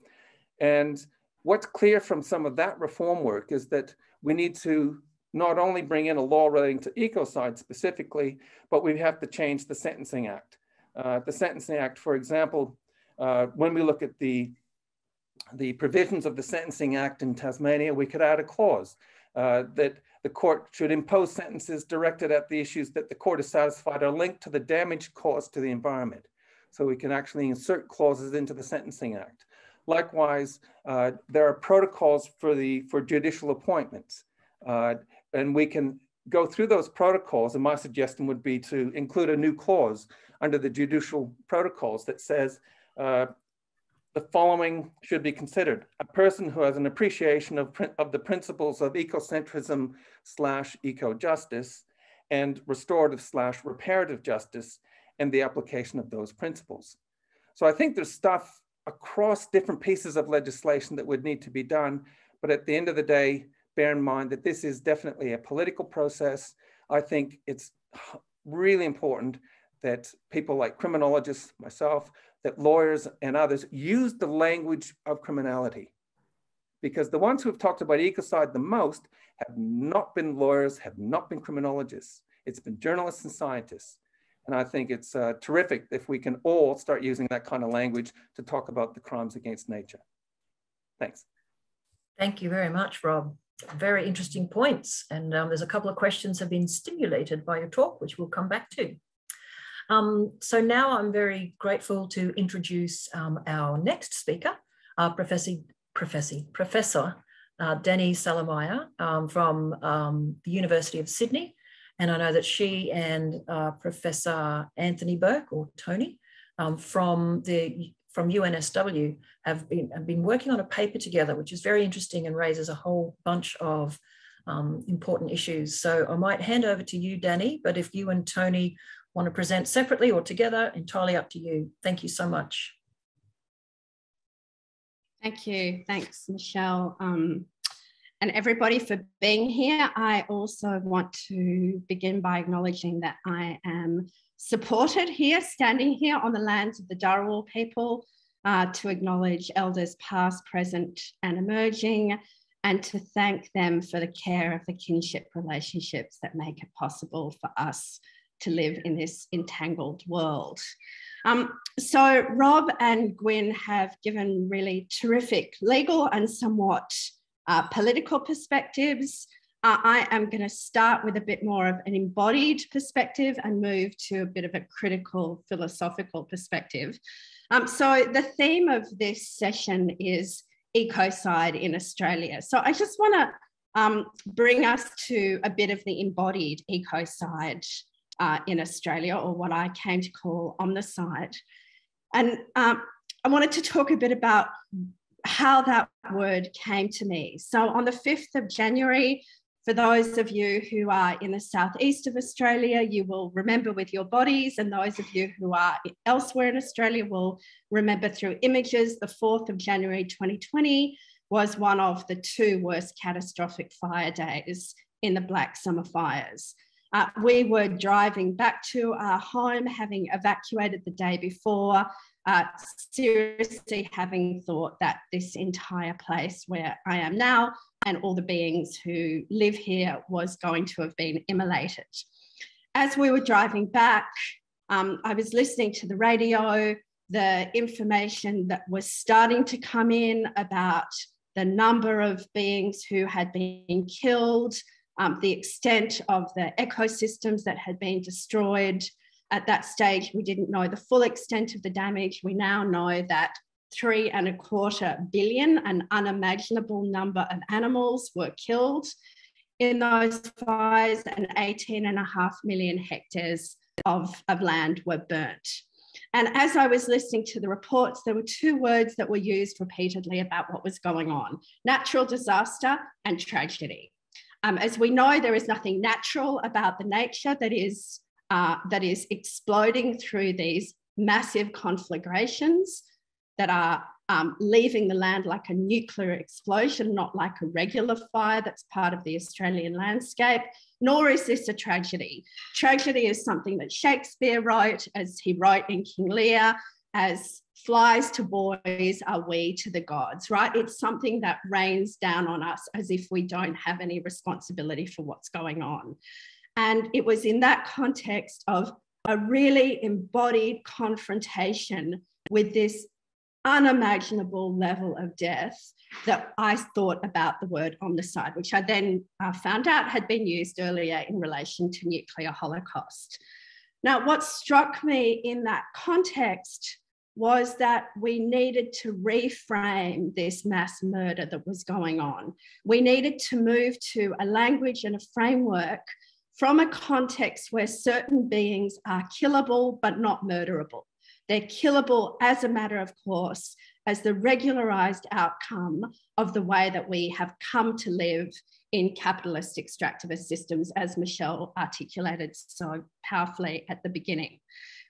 Speaker 3: And what's clear from some of that reform work is that we need to not only bring in a law relating to ecocide specifically, but we have to change the Sentencing Act. Uh, the Sentencing Act, for example, uh, when we look at the, the provisions of the Sentencing Act in Tasmania, we could add a clause uh, that the court should impose sentences directed at the issues that the court is satisfied are linked to the damage caused to the environment. So we can actually insert clauses into the Sentencing Act. Likewise, uh, there are protocols for, the, for judicial appointments. Uh, and we can go through those protocols. And my suggestion would be to include a new clause under the judicial protocols that says uh, the following should be considered. A person who has an appreciation of, of the principles of ecocentrism slash eco-justice and restorative slash reparative justice and the application of those principles. So I think there's stuff across different pieces of legislation that would need to be done. But at the end of the day, bear in mind that this is definitely a political process. I think it's really important that people like criminologists, myself, that lawyers and others use the language of criminality. Because the ones who have talked about ecocide the most have not been lawyers, have not been criminologists. It's been journalists and scientists. And I think it's uh, terrific if we can all start using that kind of language to talk about the crimes against nature. Thanks.
Speaker 1: Thank you very much, Rob. Very interesting points. And um, there's a couple of questions have been stimulated by your talk, which we'll come back to. Um, so now I'm very grateful to introduce um, our next speaker, uh, Professor, Professor, Professor uh, Danny Celermajer um, from um, the University of Sydney. And I know that she and uh, Professor Anthony Burke, or Tony, um, from the from UNSW have been, have been working on a paper together, which is very interesting and raises a whole bunch of um, important issues. So I might hand over to you, Danny, but if you and Tony want to present separately or together, entirely up to you. Thank you so much.
Speaker 4: Thank you. Thanks, Michelle. Um, and everybody for being here. I also want to begin by acknowledging that I am supported here, standing here on the lands of the Dharawal people uh, to acknowledge elders past, present, and emerging, and to thank them for the care of the kinship relationships that make it possible for us to live in this entangled world. Um, so Rob and Gwynn have given really terrific legal and somewhat uh, political perspectives. Uh, I am going to start with a bit more of an embodied perspective and move to a bit of a critical philosophical perspective. Um, so the theme of this session is ecocide in Australia. So I just want to um, bring us to a bit of the embodied ecocide uh, in Australia, or what I came to call omnicide. And um, I wanted to talk a bit about how that word came to me. So on the 5th of January, for those of you who are in the southeast of Australia, you will remember with your bodies, and those of you who are elsewhere in Australia will remember through images. The 4th of January 2020 was one of the two worst catastrophic fire days in the Black Summer fires. Uh, we were driving back to our home, having evacuated the day before, uh, seriously having thought that this entire place where I am now and all the beings who live here was going to have been immolated. As we were driving back, um, I was listening to the radio, the information that was starting to come in about the number of beings who had been killed, um, the extent of the ecosystems that had been destroyed. At that stage, we didn't know the full extent of the damage. We now know that three and a quarter billion, an unimaginable number of animals were killed in those fires, and 18 and a half million hectares of, of land were burnt. And as I was listening to the reports, there were two words that were used repeatedly about what was going on natural disaster and tragedy. Um, as we know, there is nothing natural about the nature that is, uh, that is exploding through these massive conflagrations that are um, leaving the land like a nuclear explosion, not like a regular fire that's part of the Australian landscape, nor is this a tragedy. Tragedy is something that Shakespeare wrote, as he wrote in King Lear, as flies to boys are we to the gods, right? It's something that rains down on us as if we don't have any responsibility for what's going on. And it was in that context of a really embodied confrontation with this unimaginable level of death that I thought about the word omnicide, which I then uh, found out had been used earlier in relation to nuclear holocaust. Now, what struck me in that context was that we needed to reframe this mass murder that was going on. We needed to move to a language and a framework from a context where certain beings are killable but not murderable. They're killable as a matter of course, as the regularized outcome of the way that we have come to live in capitalist extractivist systems, as Michelle articulated so powerfully at the beginning.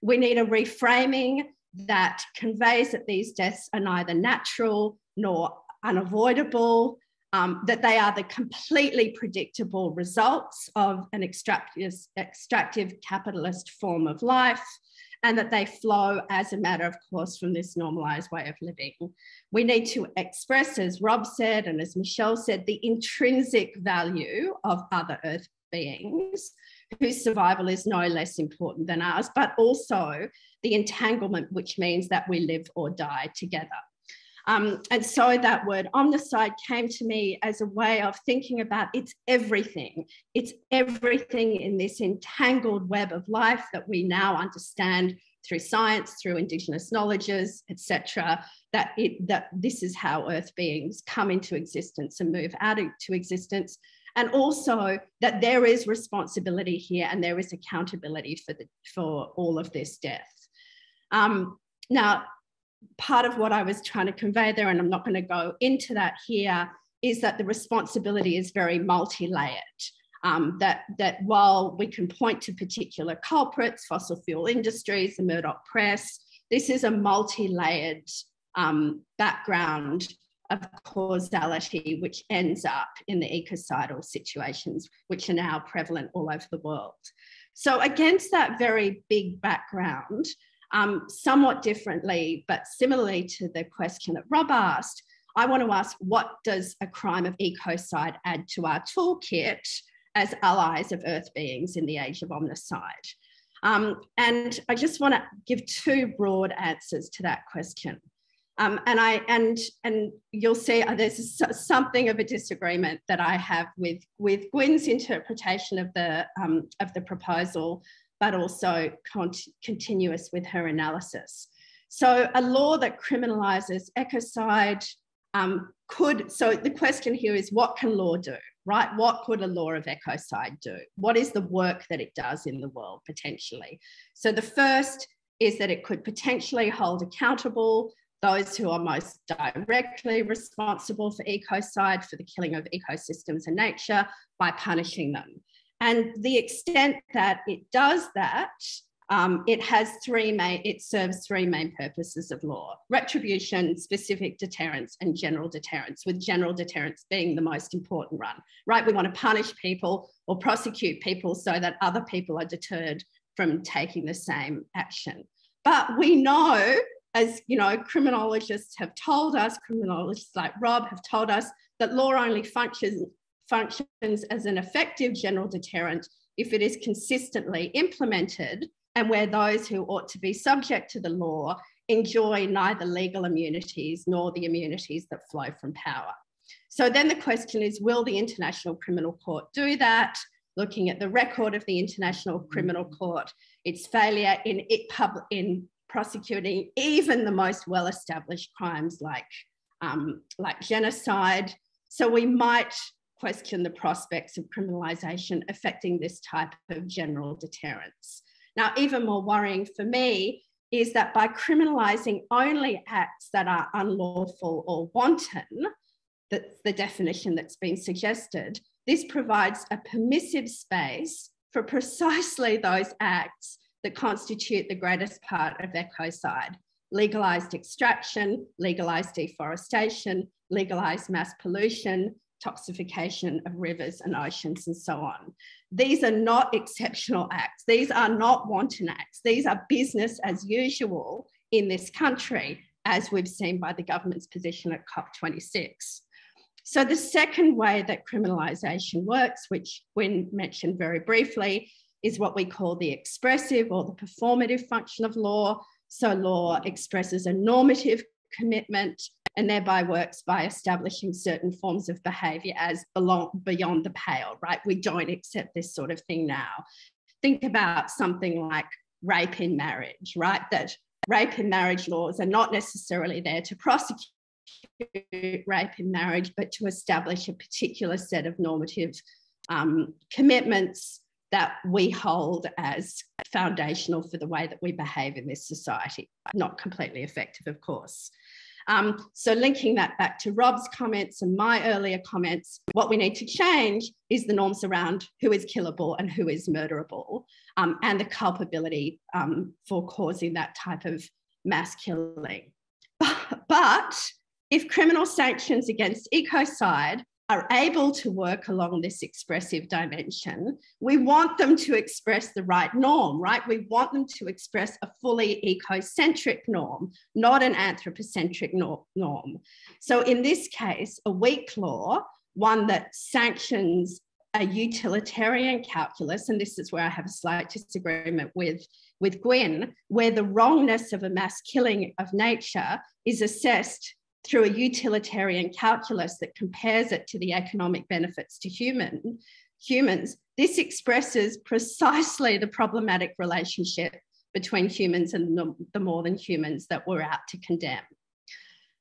Speaker 4: We need a reframing that conveys that these deaths are neither natural nor unavoidable, um, that they are the completely predictable results of an extractive, extractive capitalist form of life, and that they flow as a matter of course from this normalized way of living. We need to express, as Rob said, and as Michelle said, the intrinsic value of other earth beings whose survival is no less important than ours, but also the entanglement, which means that we live or die together. Um, and so that word omnicide came to me as a way of thinking about it's everything. It's everything in this entangled web of life that we now understand through science, through indigenous knowledges, etc. That it that this is how Earth beings come into existence and move out into existence, and also that there is responsibility here and there is accountability for the for all of this death. Um, now, part of what I was trying to convey there, and I'm not going to go into that here, is that the responsibility is very multi-layered. Um, that, that while we can point to particular culprits, fossil fuel industries, the Murdoch press, this is a multi-layered um, background of causality, which ends up in the ecocidal situations, which are now prevalent all over the world. So against that very big background, um, somewhat differently, but similarly to the question that Rob asked, I want to ask what does a crime of ecocide add to our toolkit as allies of earth beings in the age of omnicide? Um, and I just want to give two broad answers to that question. Um, and I and and you'll see uh, there's something of a disagreement that I have with with Gwynn's interpretation of the um, of the proposal but also continuous with her analysis. So a law that criminalizes ecocide um, could, so the question here is what can law do, right? What could a law of ecocide do? What is the work that it does in the world potentially? So the first is that it could potentially hold accountable those who are most directly responsible for ecocide, for the killing of ecosystems and nature by punishing them. And the extent that it does that, um, it has three main, it serves three main purposes of law retribution, specific deterrence, and general deterrence, with general deterrence being the most important one, right? We want to punish people or prosecute people so that other people are deterred from taking the same action. But we know, as you know, criminologists have told us, criminologists like Rob have told us that law only functions functions as an effective general deterrent if it is consistently implemented and where those who ought to be subject to the law enjoy neither legal immunities nor the immunities that flow from power. So then the question is, will the International Criminal Court do that? Looking at the record of the International Criminal Court, its failure in, it pub, in prosecuting even the most well-established crimes like, um, like genocide. So we might question the prospects of criminalisation affecting this type of general deterrence. Now, even more worrying for me is that by criminalising only acts that are unlawful or wanton, that's the definition that's been suggested, this provides a permissive space for precisely those acts that constitute the greatest part of ecocide legalized extraction, legalized deforestation, legalized mass pollution, toxification of rivers and oceans, and so on. These are not exceptional acts. These are not wanton acts. These are business as usual in this country, as we've seen by the government's position at COP26. So the second way that criminalisation works, which Gwynn mentioned very briefly, is what we call the expressive or the performative function of law. So law expresses a normative commitment and thereby works by establishing certain forms of behavior as belong beyond the pale, right? We don't accept this sort of thing now. Think about something like rape in marriage, right? That rape in marriage laws are not necessarily there to prosecute rape in marriage, but to establish a particular set of normative um, commitments that we hold as foundational for the way that we behave in this society. Not completely effective, of course. Um, so linking that back to Rob's comments and my earlier comments, what we need to change is the norms around who is killable and who is murderable um, and the culpability um, for causing that type of mass killing. But if criminal sanctions against ecocide are able to work along this expressive dimension, we want them to express the right norm, right? We want them to express a fully ecocentric norm, not an anthropocentric norm. So in this case, a weak law, one that sanctions a utilitarian calculus, and this is where I have a slight disagreement with, with Gwynn, where the wrongness of a mass killing of nature is assessed through a utilitarian calculus that compares it to the economic benefits to human, humans, this expresses precisely the problematic relationship between humans and the, more than humans that we're out to condemn.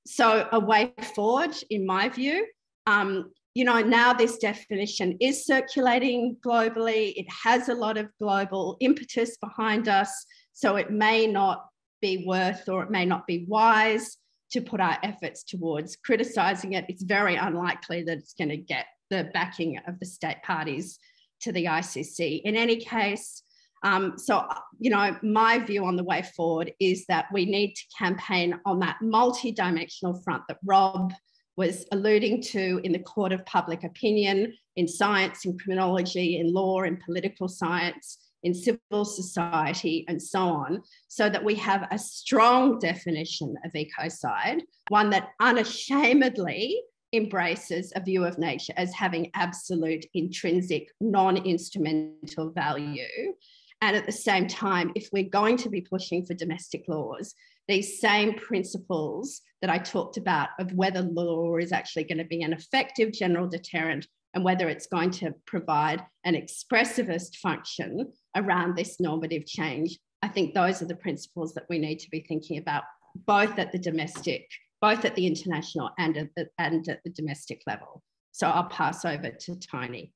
Speaker 4: So a way forward, in my view, um, you know, now this definition is circulating globally. It has a lot of global impetus behind us. So it may not be worth or it may not be wise to put our efforts towards criticizing it. It's very unlikely that it's going to get the backing of the state parties to the ICC. In any case, um, so, you know, my view on the way forward is that we need to campaign on that multi-dimensional front that Rob was alluding to in the court of public opinion, in science, in criminology, in law, in political science, in civil society, and so on, so that we have a strong definition of ecocide, one that unashamedly embraces a view of nature as having absolute, intrinsic, non instrumental value. And at the same time, if we're going to be pushing for domestic laws, these same principles that I talked about of whether law is actually going to be an effective general deterrent and whether it's going to provide an expressivist function around this normative change. I think those are the principles that we need to be thinking about, both at the domestic, both at the international and at the, and at the domestic level. So I'll pass over to Tony.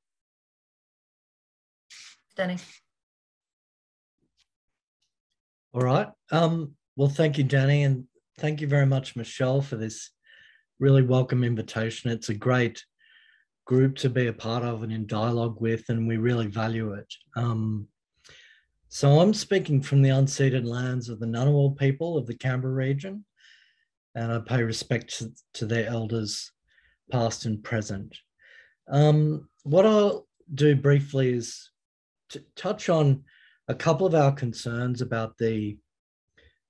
Speaker 1: Danny.
Speaker 5: All right. Um, well, thank you, Danny, and thank you very much, Michelle, for this really welcome invitation. It's a great group to be a part of and in dialogue with, and we really value it. Um, so I'm speaking from the unceded lands of the Ngunnawal people of the Canberra region, and I pay respect to, to their elders, past and present. Um, what I'll do briefly is to touch on a couple of our concerns about the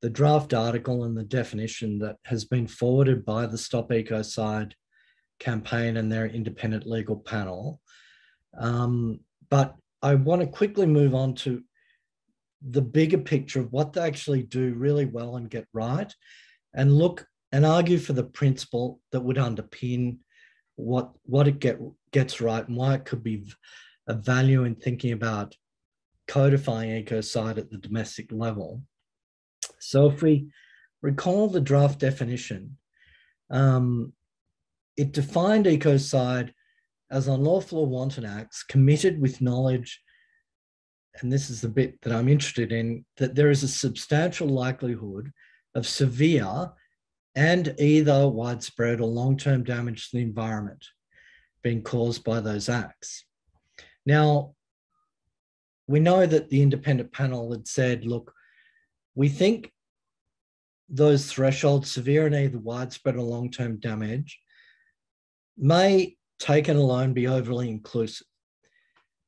Speaker 5: the draft article and the definition that has been forwarded by the Stop Ecocide campaign and their independent legal panel. Um, but I want to quickly move on to the bigger picture of what they actually do really well and get right, and look and argue for the principle that would underpin what what it get gets right and why it could be a value in thinking about codifying ecocide at the domestic level. So if we recall the draft definition, um, it defined ecocide as unlawful or wanton acts committed with knowledge, and this is the bit that I'm interested in, that there is a substantial likelihood of severe and either widespread or long-term damage to the environment being caused by those acts. Now, we know that the independent panel had said, look, we think those thresholds, severe and either widespread or long term damage, may taken alone be overly inclusive.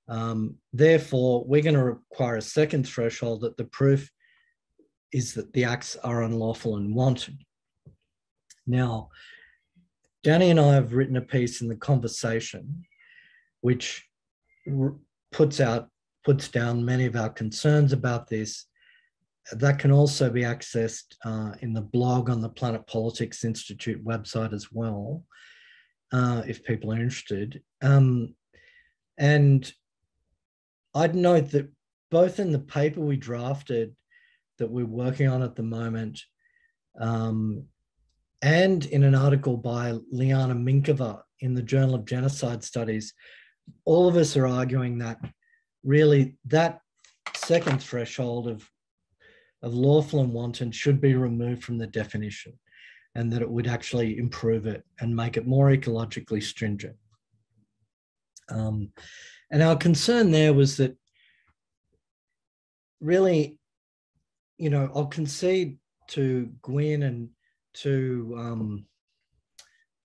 Speaker 5: Um, therefore, we're going to require a second threshold that the proof is that the acts are unlawful and wanton. Now, Danny and I have written a piece in the conversation which puts out puts down many of our concerns about this. That can also be accessed uh, in the blog on the Planet Politics Institute website as well, uh, if people are interested. Um, and I'd note that both in the paper we drafted that we're working on at the moment, um, and in an article by Liana Minkova in the Journal of Genocide Studies, all of us are arguing that really that second threshold of, of lawful and wanton should be removed from the definition and that it would actually improve it and make it more ecologically stringent. Um, and our concern there was that really, you know, I'll concede to Gwynn and to um,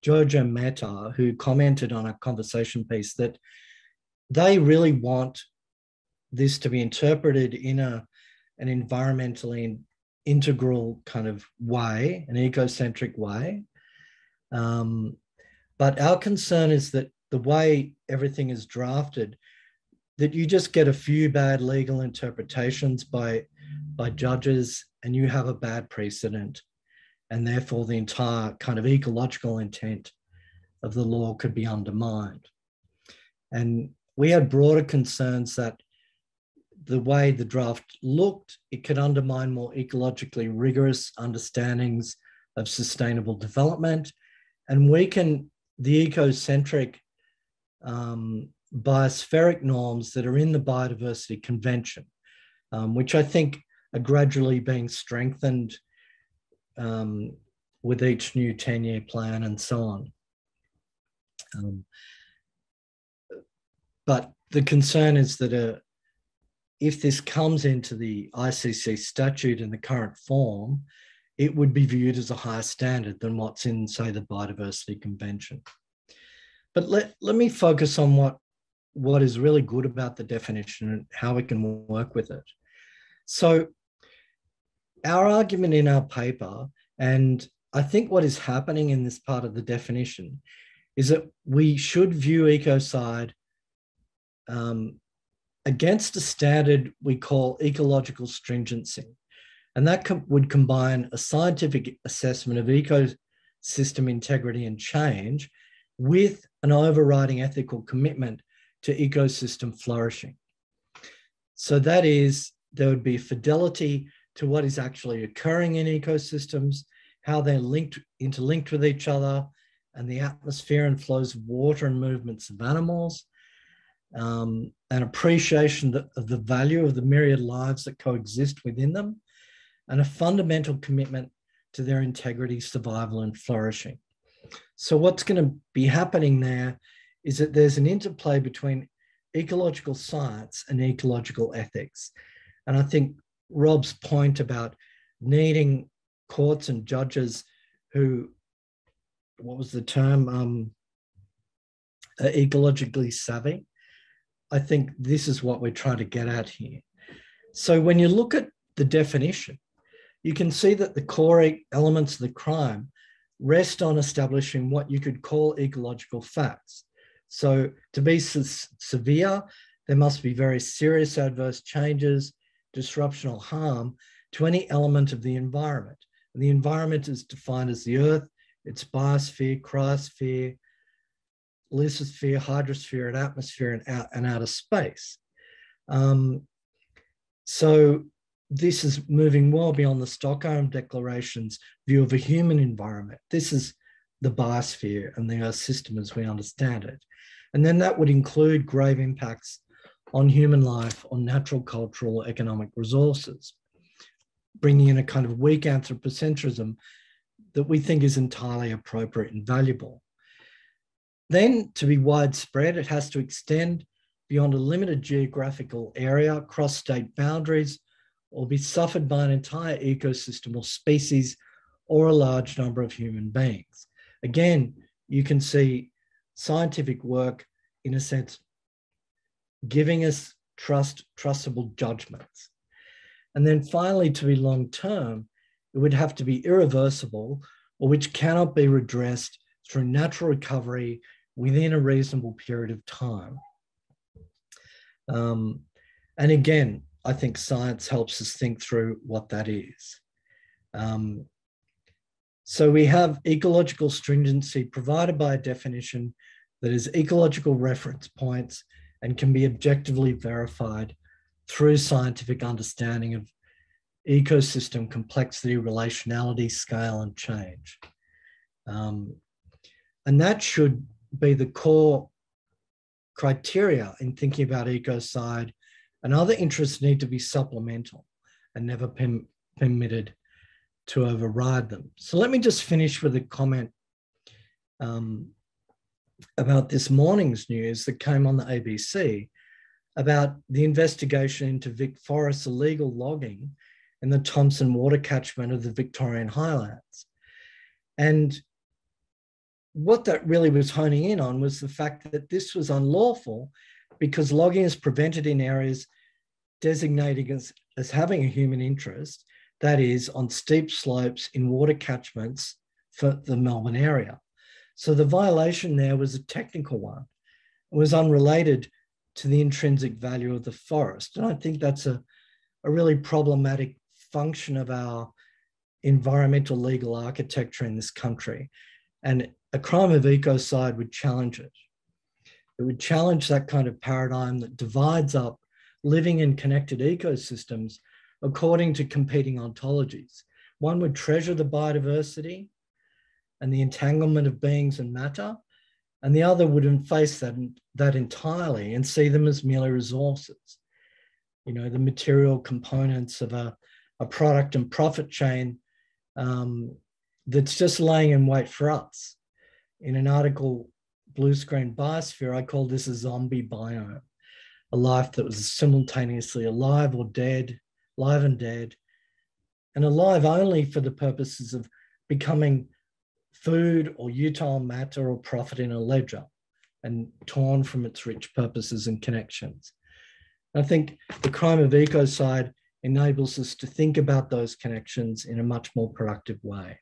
Speaker 5: Jojo Mehta, who commented on a conversation piece, that they really want this to be interpreted in a, an environmentally integral kind of way, an ecocentric way. Um, but our concern is that the way everything is drafted, that you just get a few bad legal interpretations by, by judges and you have a bad precedent and therefore the entire kind of ecological intent of the law could be undermined. And we had broader concerns that the way the draft looked, it could undermine more ecologically rigorous understandings of sustainable development and weaken the ecocentric um, biospheric norms that are in the Biodiversity Convention, um, which I think are gradually being strengthened um, with each new 10 year plan and so on. Um, but the concern is that uh, if this comes into the ICC statute in the current form, it would be viewed as a higher standard than what's in, say, the Biodiversity Convention. But let, let me focus on what, what is really good about the definition and how we can work with it. So our argument in our paper, and I think what is happening in this part of the definition, is that we should view ecocide um, against a standard we call ecological stringency. And that com- would combine a scientific assessment of ecosystem integrity and change with an overriding ethical commitment to ecosystem flourishing. So that is, there would be fidelity to what is actually occurring in ecosystems, how they're linked, interlinked with each other, and the atmosphere and flows of water and movements of animals, um, an appreciation of the value of the myriad lives that coexist within them, and a fundamental commitment to their integrity, survival, and flourishing. So, what's going to be happening there is that there's an interplay between ecological science and ecological ethics. And I think Rob's point about needing courts and judges who, what was the term, um, ecologically savvy. I think this is what we're trying to get at here. So when you look at the definition, you can see that the core elements of the crime rest on establishing what you could call ecological facts. So to be severe, there must be very serious adverse changes disruption or harm to any element of the environment. And the environment is defined as the earth, its biosphere, cryosphere, lithosphere, hydrosphere, and atmosphere and, out, and outer space. Um, so this is moving well beyond the Stockholm Declaration's view of a human environment. This is the biosphere and the Earth system as we understand it. And then that would include grave impacts on human life, on natural, cultural, economic resources, bringing in a kind of weak anthropocentrism that we think is entirely appropriate and valuable. Then, to be widespread, it has to extend beyond a limited geographical area, cross state boundaries, or be suffered by an entire ecosystem or species or a large number of human beings. Again, you can see scientific work, in a sense, giving us trust, trustable judgments. And then finally, to be long term, it would have to be irreversible or which cannot be redressed through natural recovery within a reasonable period of time. Um, and again, I think science helps us think through what that is. Um, so we have ecological stringency provided by a definition that is ecological reference points and can be objectively verified through scientific understanding of ecosystem complexity, relationality, scale, and change. Um, and that should be the core criteria in thinking about ecocide. And other interests need to be supplemental and never permitted to override them. So let me just finish with a comment um, about this morning's news that came on the ABC about the investigation into VicForests' illegal logging in the Thomson water catchment of the Victorian Highlands. And what that really was honing in on was the fact that this was unlawful because logging is prevented in areas designated as, as having a human interest, that is, on steep slopes in water catchments for the Melbourne area. So the violation there was a technical one. It was unrelated to the intrinsic value of the forest. And I think that's a, a really problematic function of our environmental legal architecture in this country. And a crime of ecocide would challenge it. It would challenge that kind of paradigm that divides up living in connected ecosystems according to competing ontologies. One would treasure the biodiversity and the entanglement of beings and matter, and the other would face that, that entirely and see them as merely resources. You know, the material components of a, a product and profit chain um, that's just laying in wait for us. In an article, Blue Screen Biosphere, I call this a zombie biome, a life that was simultaneously alive or dead, live and dead, and alive only for the purposes of becoming food or utile matter or profit in a ledger and torn from its rich purposes and connections. I think the crime of ecocide enables us to think about those connections in a much more productive way.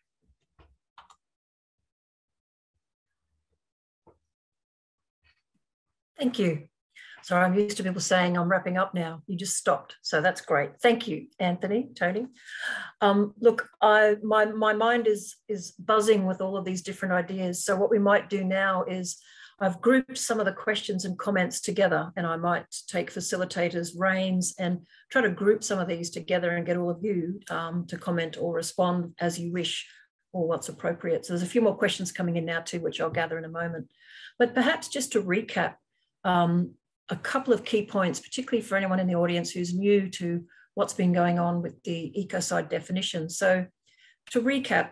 Speaker 1: Thank you. Sorry, I'm used to people saying I'm wrapping up now. You just stopped. So that's great. Thank you, Anthony, Tony. Um, look, I, my, my mind is, is buzzing with all of these different ideas. So what we might do now is I've grouped some of the questions and comments together and I might take facilitators reins and try to group some of these together and get all of you um, to comment or respond as you wish or what's appropriate. So there's a few more questions coming in now too, which I'll gather in a moment. But perhaps just to recap, um, a couple of key points, particularly for anyone in the audience who's new to what's been going on with the ecocide definition. So to recap,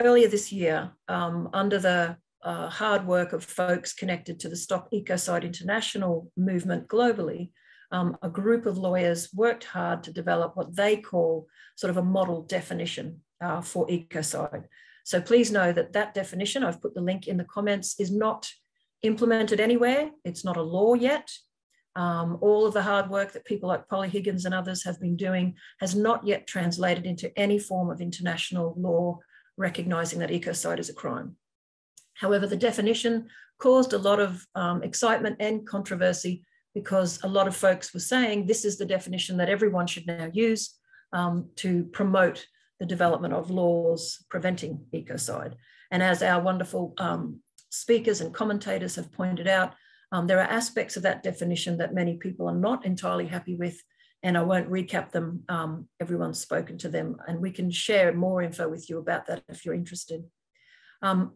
Speaker 1: earlier this year, um, under the uh, hard work of folks connected to the Stop Ecocide International movement globally, um, a group of lawyers worked hard to develop what they call sort of a model definition uh, for ecocide. So please know that that definition, I've put the link in the comments, is not implemented anywhere. It's not a law yet. Um, all of the hard work that people like Polly Higgins and others have been doing has not yet translated into any form of international law recognizing that ecocide is a crime. However, the definition caused a lot of um, excitement and controversy because a lot of folks were saying this is the definition that everyone should now use um, to promote the development of laws preventing ecocide. And as our wonderful um, speakers and commentators have pointed out, um, there are aspects of that definition that many people are not entirely happy with, and I won't recap them. Um, everyone's spoken to them, and we can share more info with you about that if you're interested. Um,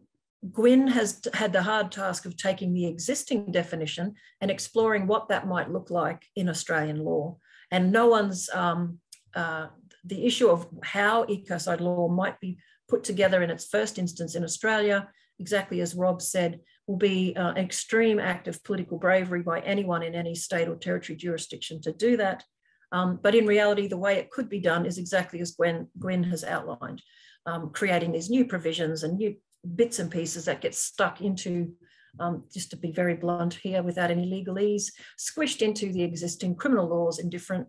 Speaker 1: Gwynn has had the hard task of taking the existing definition and exploring what that might look like in Australian law. And no one's, um, uh, the issue of how ecocide law might be put together in its first instance in Australia exactly as Rob said, will be uh, an extreme act of political bravery by anyone in any state or territory jurisdiction to do that. Um, but in reality, the way it could be done is exactly as Gwynn, Gwynn has outlined, um, creating these new provisions and new bits and pieces that get stuck into, um, just to be very blunt here without any legalese, squished into the existing criminal laws in different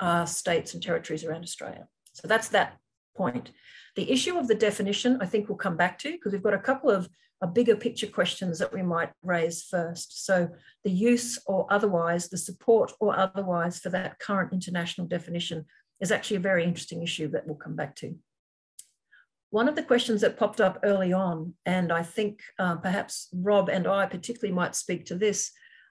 Speaker 1: uh, states and territories around Australia. So that's that point. The issue of the definition, I think we'll come back to because we've got a couple of a bigger picture questions that we might raise first. So the use or otherwise, the support or otherwise for that current international definition is actually a very interesting issue that we'll come back to. One of the questions that popped up early on, and I think uh, perhaps Rob and I particularly might speak to this,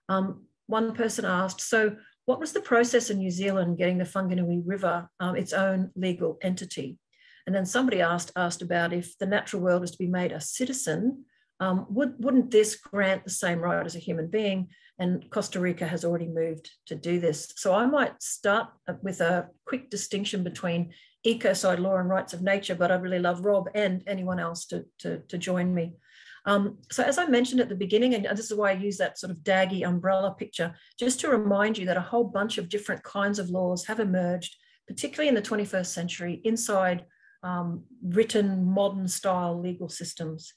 Speaker 1: um, one person asked, so what was the process in New Zealand getting the Whanganui River um, its own legal entity? And then somebody asked, asked about if the natural world is to be made a citizen um, would, wouldn't this grant the same right as a human being? And Costa Rica has already moved to do this. So I might start with a quick distinction between ecocide law and rights of nature, but I'd really love Rob and anyone else to, to, to join me. Um, so as I mentioned at the beginning, and this is why I use that sort of daggy umbrella picture, just to remind you that a whole bunch of different kinds of laws have emerged, particularly in the 21st century, inside um, written modern style legal systems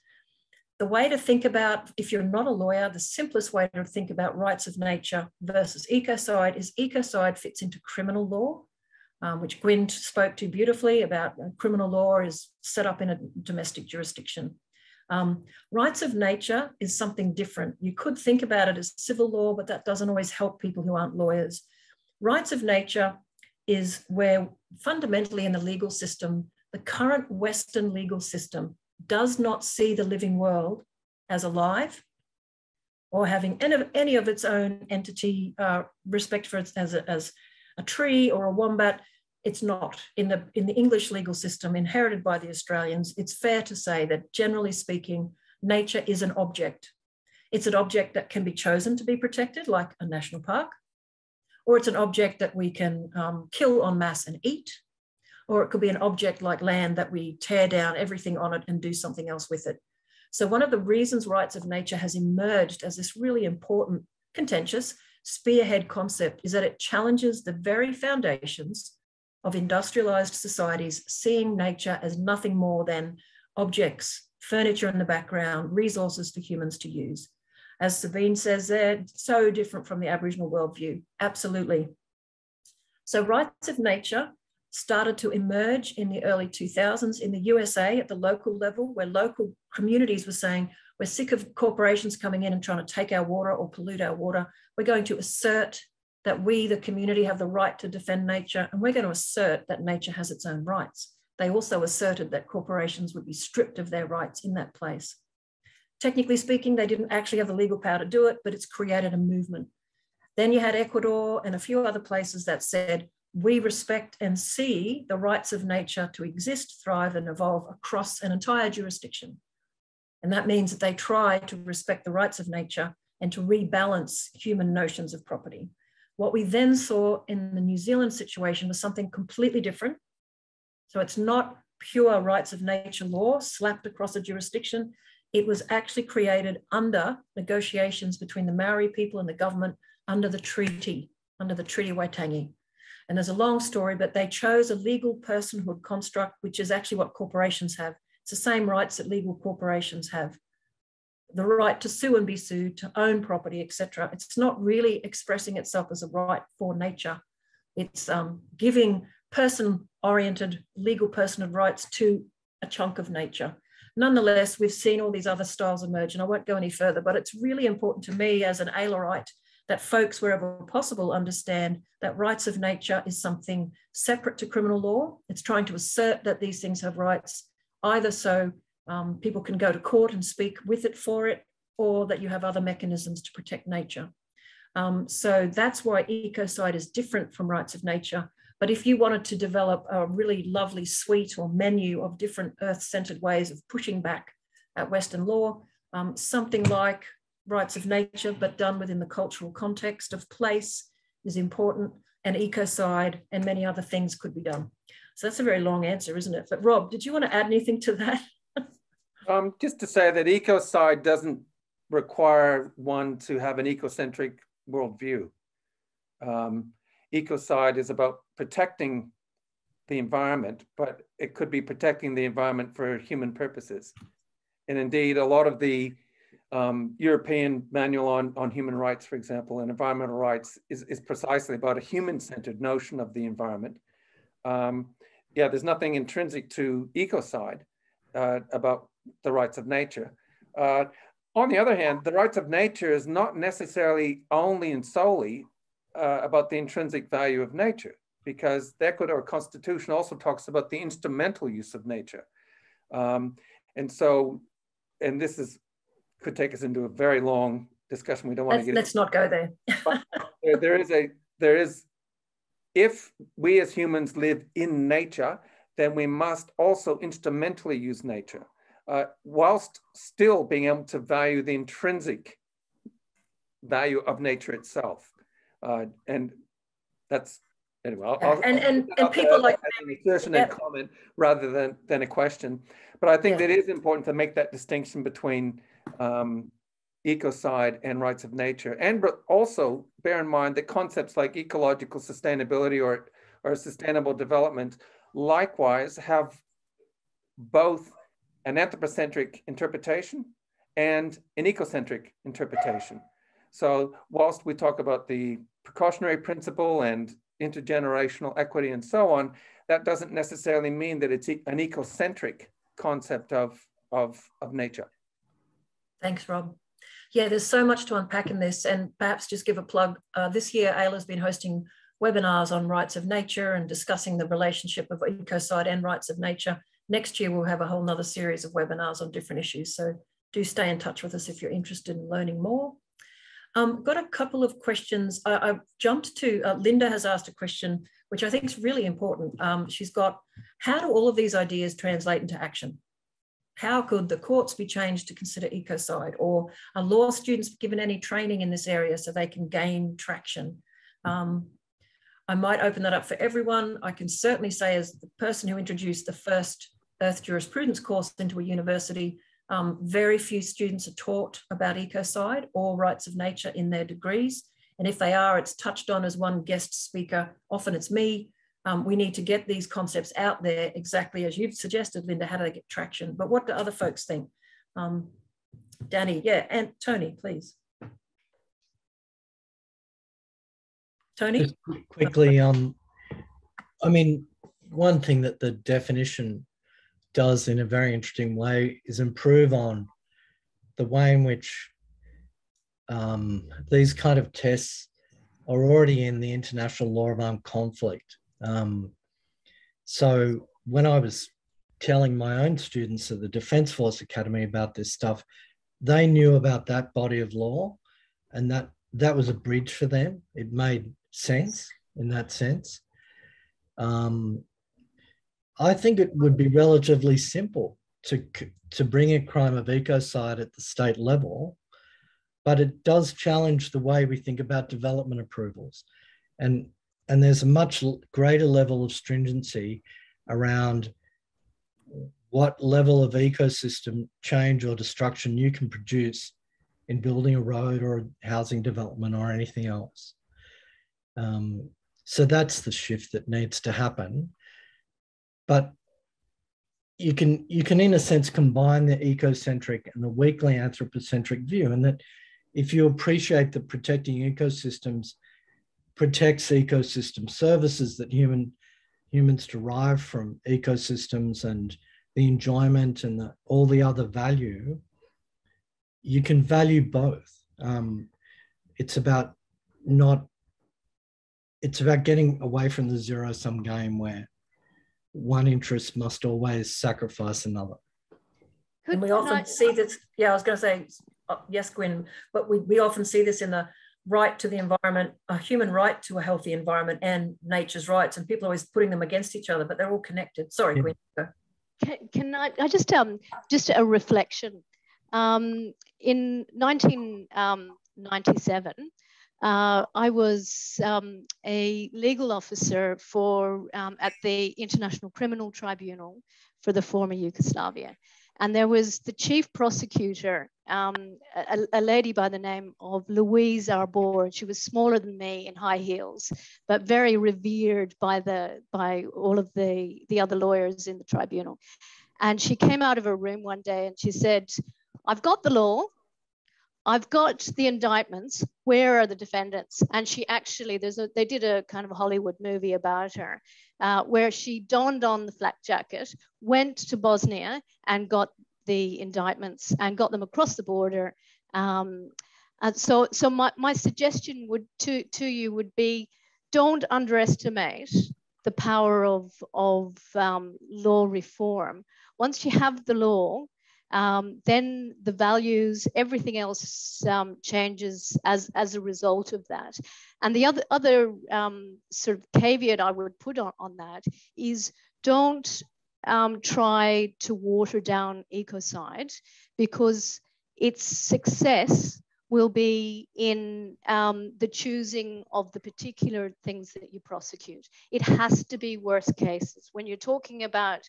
Speaker 1: the way to think about, if you're not a lawyer, the simplest way to think about rights of nature versus ecocide is ecocide fits into criminal law, um, which Gwynn spoke to beautifully about uh, criminal law is set up in a domestic jurisdiction. Um, rights of nature is something different. You could think about it as civil law, but that doesn't always help people who aren't lawyers. Rights of nature is where fundamentally in the legal system, the current Western legal system does not see the living world as alive or having any of, any of its own entity uh, respect for it as a, as a tree or a wombat. It's not. In the in the english legal system inherited by the australians it's fair to say that generally speaking nature is an object. It's an object that can be chosen to be protected like a national park or it's an object that we can um, kill en masse and eat or it could be an object like land that we tear down everything on it and do something else with it. So one of the reasons rights of nature has emerged as this really important, contentious spearhead concept is that it challenges the very foundations of industrialized societies, seeing nature as nothing more than objects, furniture in the background, resources for humans to use. As Sabine says, they're so different from the Aboriginal worldview. Absolutely. So rights of nature started to emerge in the early 2000s in the USA at the local level, where local communities were saying, we're sick of corporations coming in and trying to take our water or pollute our water. We're going to assert that we, the community, have the right to defend nature, and we're going to assert that nature has its own rights. They also asserted that corporations would be stripped of their rights in that place. Technically speaking, they didn't actually have the legal power to do it, but it's created a movement. Then you had Ecuador and a few other places that said, we respect and see the rights of nature to exist, thrive, and evolve across an entire jurisdiction. And that means that they try to respect the rights of nature and to rebalance human notions of property. What we then saw in the New Zealand situation was something completely different. So it's not pure rights of nature law slapped across a jurisdiction. It was actually created under negotiations between the Maori people and the government under the treaty, under the Treaty Waitangi. And there's a long story, but they chose a legal personhood construct, which is actually what corporations have. It's the same rights that legal corporations have. The right to sue and be sued, to own property, etc. It's not really expressing itself as a right for nature. It's um, giving person-oriented legal personhood rights to a chunk of nature. Nonetheless, we've seen all these other styles emerge, and I won't go any further, but it's really important to me as an Ailurite that folks, wherever possible, understand that rights of nature is something separate to criminal law. It's trying to assert that these things have rights, either so um, people can go to court and speak with it for it, or that you have other mechanisms to protect nature. Um, so that's why ecocide is different from rights of nature. But if you wanted to develop a really lovely suite or menu of different earth-centered ways of pushing back at Western law, um, something like rights of nature, but done within the cultural context of place is important, and ecocide and many other things could be done. So that's a very long answer, isn't it? But Rob, did you want to add anything to that?
Speaker 3: Um, just to say that ecocide doesn't require one to have an ecocentric worldview. Um, ecocide is about protecting the environment, but it could be protecting the environment for human purposes. And indeed, a lot of the um, European Manual on, on Human Rights, for example, and environmental rights is, is precisely about a human-centered notion of the environment. Um, yeah, there's nothing intrinsic to ecocide uh, about the rights of nature. Uh, on the other hand, the rights of nature is not necessarily only and solely uh, about the intrinsic value of nature, because the Ecuador Constitution also talks about the instrumental use of nature. Um, and so, and this is could take us into a very long discussion. We don't want
Speaker 1: let's,
Speaker 3: to get.
Speaker 1: Let's not go there.
Speaker 3: there. There is a there is, if we as humans live in nature, then we must also instrumentally use nature uh, whilst still being able to value the intrinsic value of nature itself. Uh, and that's anyway. I'll, I'll,
Speaker 1: and and, and people like
Speaker 3: an assertion and comment rather than than a question. But I think yeah. that it is important to make that distinction between um, ecocide and rights of nature, and also bear in mind that concepts like ecological sustainability or or sustainable development likewise have both an anthropocentric interpretation and an ecocentric interpretation. So whilst we talk about the precautionary principle and intergenerational equity and so on, that doesn't necessarily mean that it's an ecocentric concept of, of, of nature.
Speaker 1: Thanks, Rob. Yeah, there's so much to unpack in this and perhaps just give a plug. Uh, this year, AELA's been hosting webinars on rights of nature and discussing the relationship of ecocide and rights of nature next year we'll have a whole nother series of webinars on different issues. So do stay in touch with us if you're interested in learning more. Um, got a couple of questions. I, I jumped to, uh, Linda has asked a question, which I think is really important. Um, she's got, how do all of these ideas translate into action? How could the courts be changed to consider ecocide? Or are law students given any training in this area so they can gain traction? Um, I might open that up for everyone. I can certainly say as the person who introduced the first Earth jurisprudence course into a university, um, very few students are taught about ecocide or rights of nature in their degrees. And if they are, it's touched on as one guest speaker. Often it's me. Um, we need to get these concepts out there exactly as you've suggested, Linda, how do they get traction? But what do other folks think? Um, Danny, yeah, and Tony, please. Tony? Just
Speaker 5: quickly, um, I mean, one thing that the definition does in a very interesting way is improve on the way in which um, these kind of tests are already in the international law of armed conflict. Um, so when I was telling my own students at the Defence Force Academy about this stuff, they knew about that body of law, and that that was a bridge for them. It made sense in that sense. Um, I think it would be relatively simple to, to bring a crime of ecocide at the state level, but it does challenge the way we think about development approvals. And, and there's a much greater level of stringency around what level of ecosystem change or destruction you can produce in building a road or a housing development or anything else. Um, so that's the shift that needs to happen but you can you can in a sense combine the ecocentric and the weakly anthropocentric view and that if you appreciate that protecting ecosystems protects ecosystem services that human humans derive from ecosystems and the enjoyment and the, all the other value you can value both um, it's about not it's about getting away from the zero sum game where one interest must always sacrifice another.
Speaker 1: and we often I, see this, yeah, I was going to say, uh, yes, Gwynn, but we, we often see this in the right to the environment, a human right to a healthy environment and nature's rights. And people are always putting them against each other, but they're all connected. Sorry, yeah. Gwynn.
Speaker 2: Can, can, I, I just, um, just a reflection. Um, in 1997, uh, I was um, a legal officer for um, at the International Criminal Tribunal for the former Yugoslavia. And there was the chief prosecutor, um, a, a, lady by the name of Louise Arbour. She was smaller than me in high heels, but very revered by the by all of the the other lawyers in the tribunal. And she came out of her room one day and she said, "I've got the law. I've got the indictments. Where are the defendants? And she actually, there's a, they did a kind of a Hollywood movie about her, uh, where she donned on the flak jacket, went to Bosnia, and got the indictments and got them across the border. Um, and so, so my, my suggestion would to to you would be, don't underestimate the power of of um, law reform. Once you have the law, um, then the values, everything else um, changes as, as a result of that. And the other, other um, sort of caveat I would put on, on that is don't um, try to water down ecocide because its success will be in um, the choosing of the particular things that you prosecute. It has to be worst cases. When you're talking about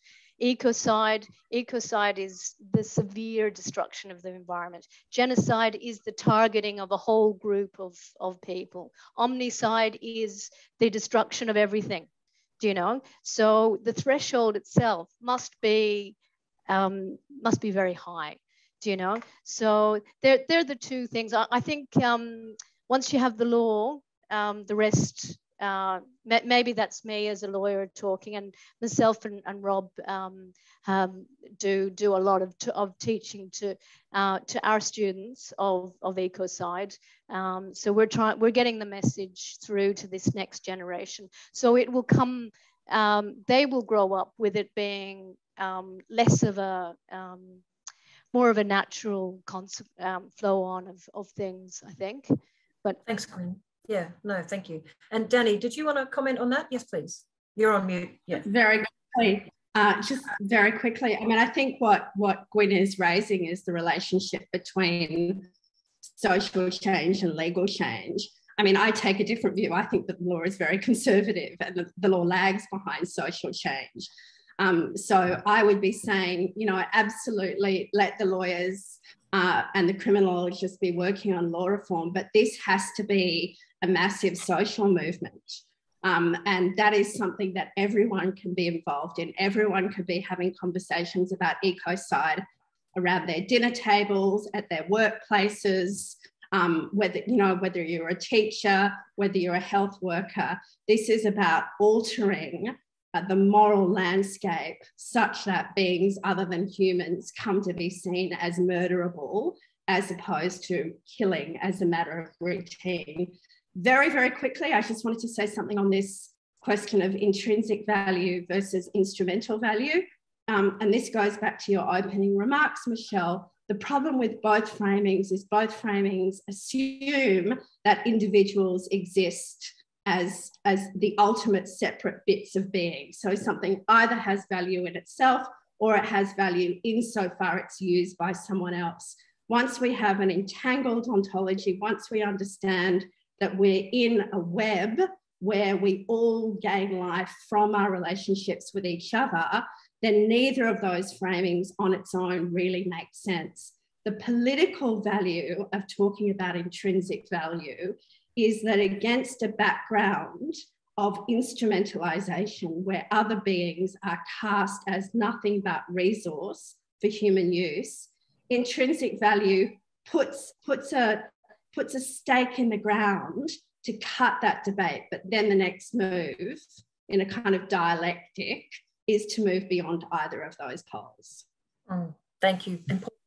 Speaker 2: ecocide, ecocide is the severe destruction of the environment. Genocide is the targeting of a whole group of, of people. Omnicide is the destruction of everything, do you know? So the threshold itself must be, um, must be very high you know? So they're, they're the two things. I, I think um, once you have the law um, the rest uh, maybe that's me as a lawyer talking and myself and, and rob um, um, do do a lot of, of teaching to uh, to our students of, of ecocide. Um, so we're trying we're getting the message through to this next generation. So it will come um, they will grow up with it being um, less of a um, more of a natural concept, um, flow on of, of things, I think. But
Speaker 1: thanks, Gwynn. Yeah, no, thank you. And Danny, did you want to comment on that? Yes, please. You're on mute. Yeah.
Speaker 4: Very quickly. Uh, just very quickly. I mean, I think what what Gwynn is raising is the relationship between social change and legal change. I mean, I take a different view. I think that the law is very conservative and the, the law lags behind social change. Um, so I would be saying, you know, absolutely let the lawyers uh, and the criminologists be working on law reform, but this has to be a massive social movement. Um, and that is something that everyone can be involved in. Everyone could be having conversations about ecocide around their dinner tables, at their workplaces, um, whether you know whether you're a teacher, whether you're a health worker. This is about altering the moral landscape such that beings other than humans come to be seen as murderable as opposed to killing as a matter of routine. Very, very quickly, I just wanted to say something on this question of intrinsic value versus instrumental value. Um, and this goes back to your opening remarks, Michelle. The problem with both framings is both framings assume that individuals exist as, as the ultimate separate bits of being. So something either has value in itself or it has value insofar it's used by someone else. Once we have an entangled ontology, once we understand that we're in a web where we all gain life from our relationships with each other, then neither of those framings on its own really makes sense. The political value of talking about intrinsic value is that against a background of instrumentalization where other beings are cast as nothing but resource for human use, intrinsic value puts, puts, a, puts a stake in the ground to cut that debate. But then the next move in a kind of dialectic is to move beyond either of those poles.
Speaker 1: Mm, thank you.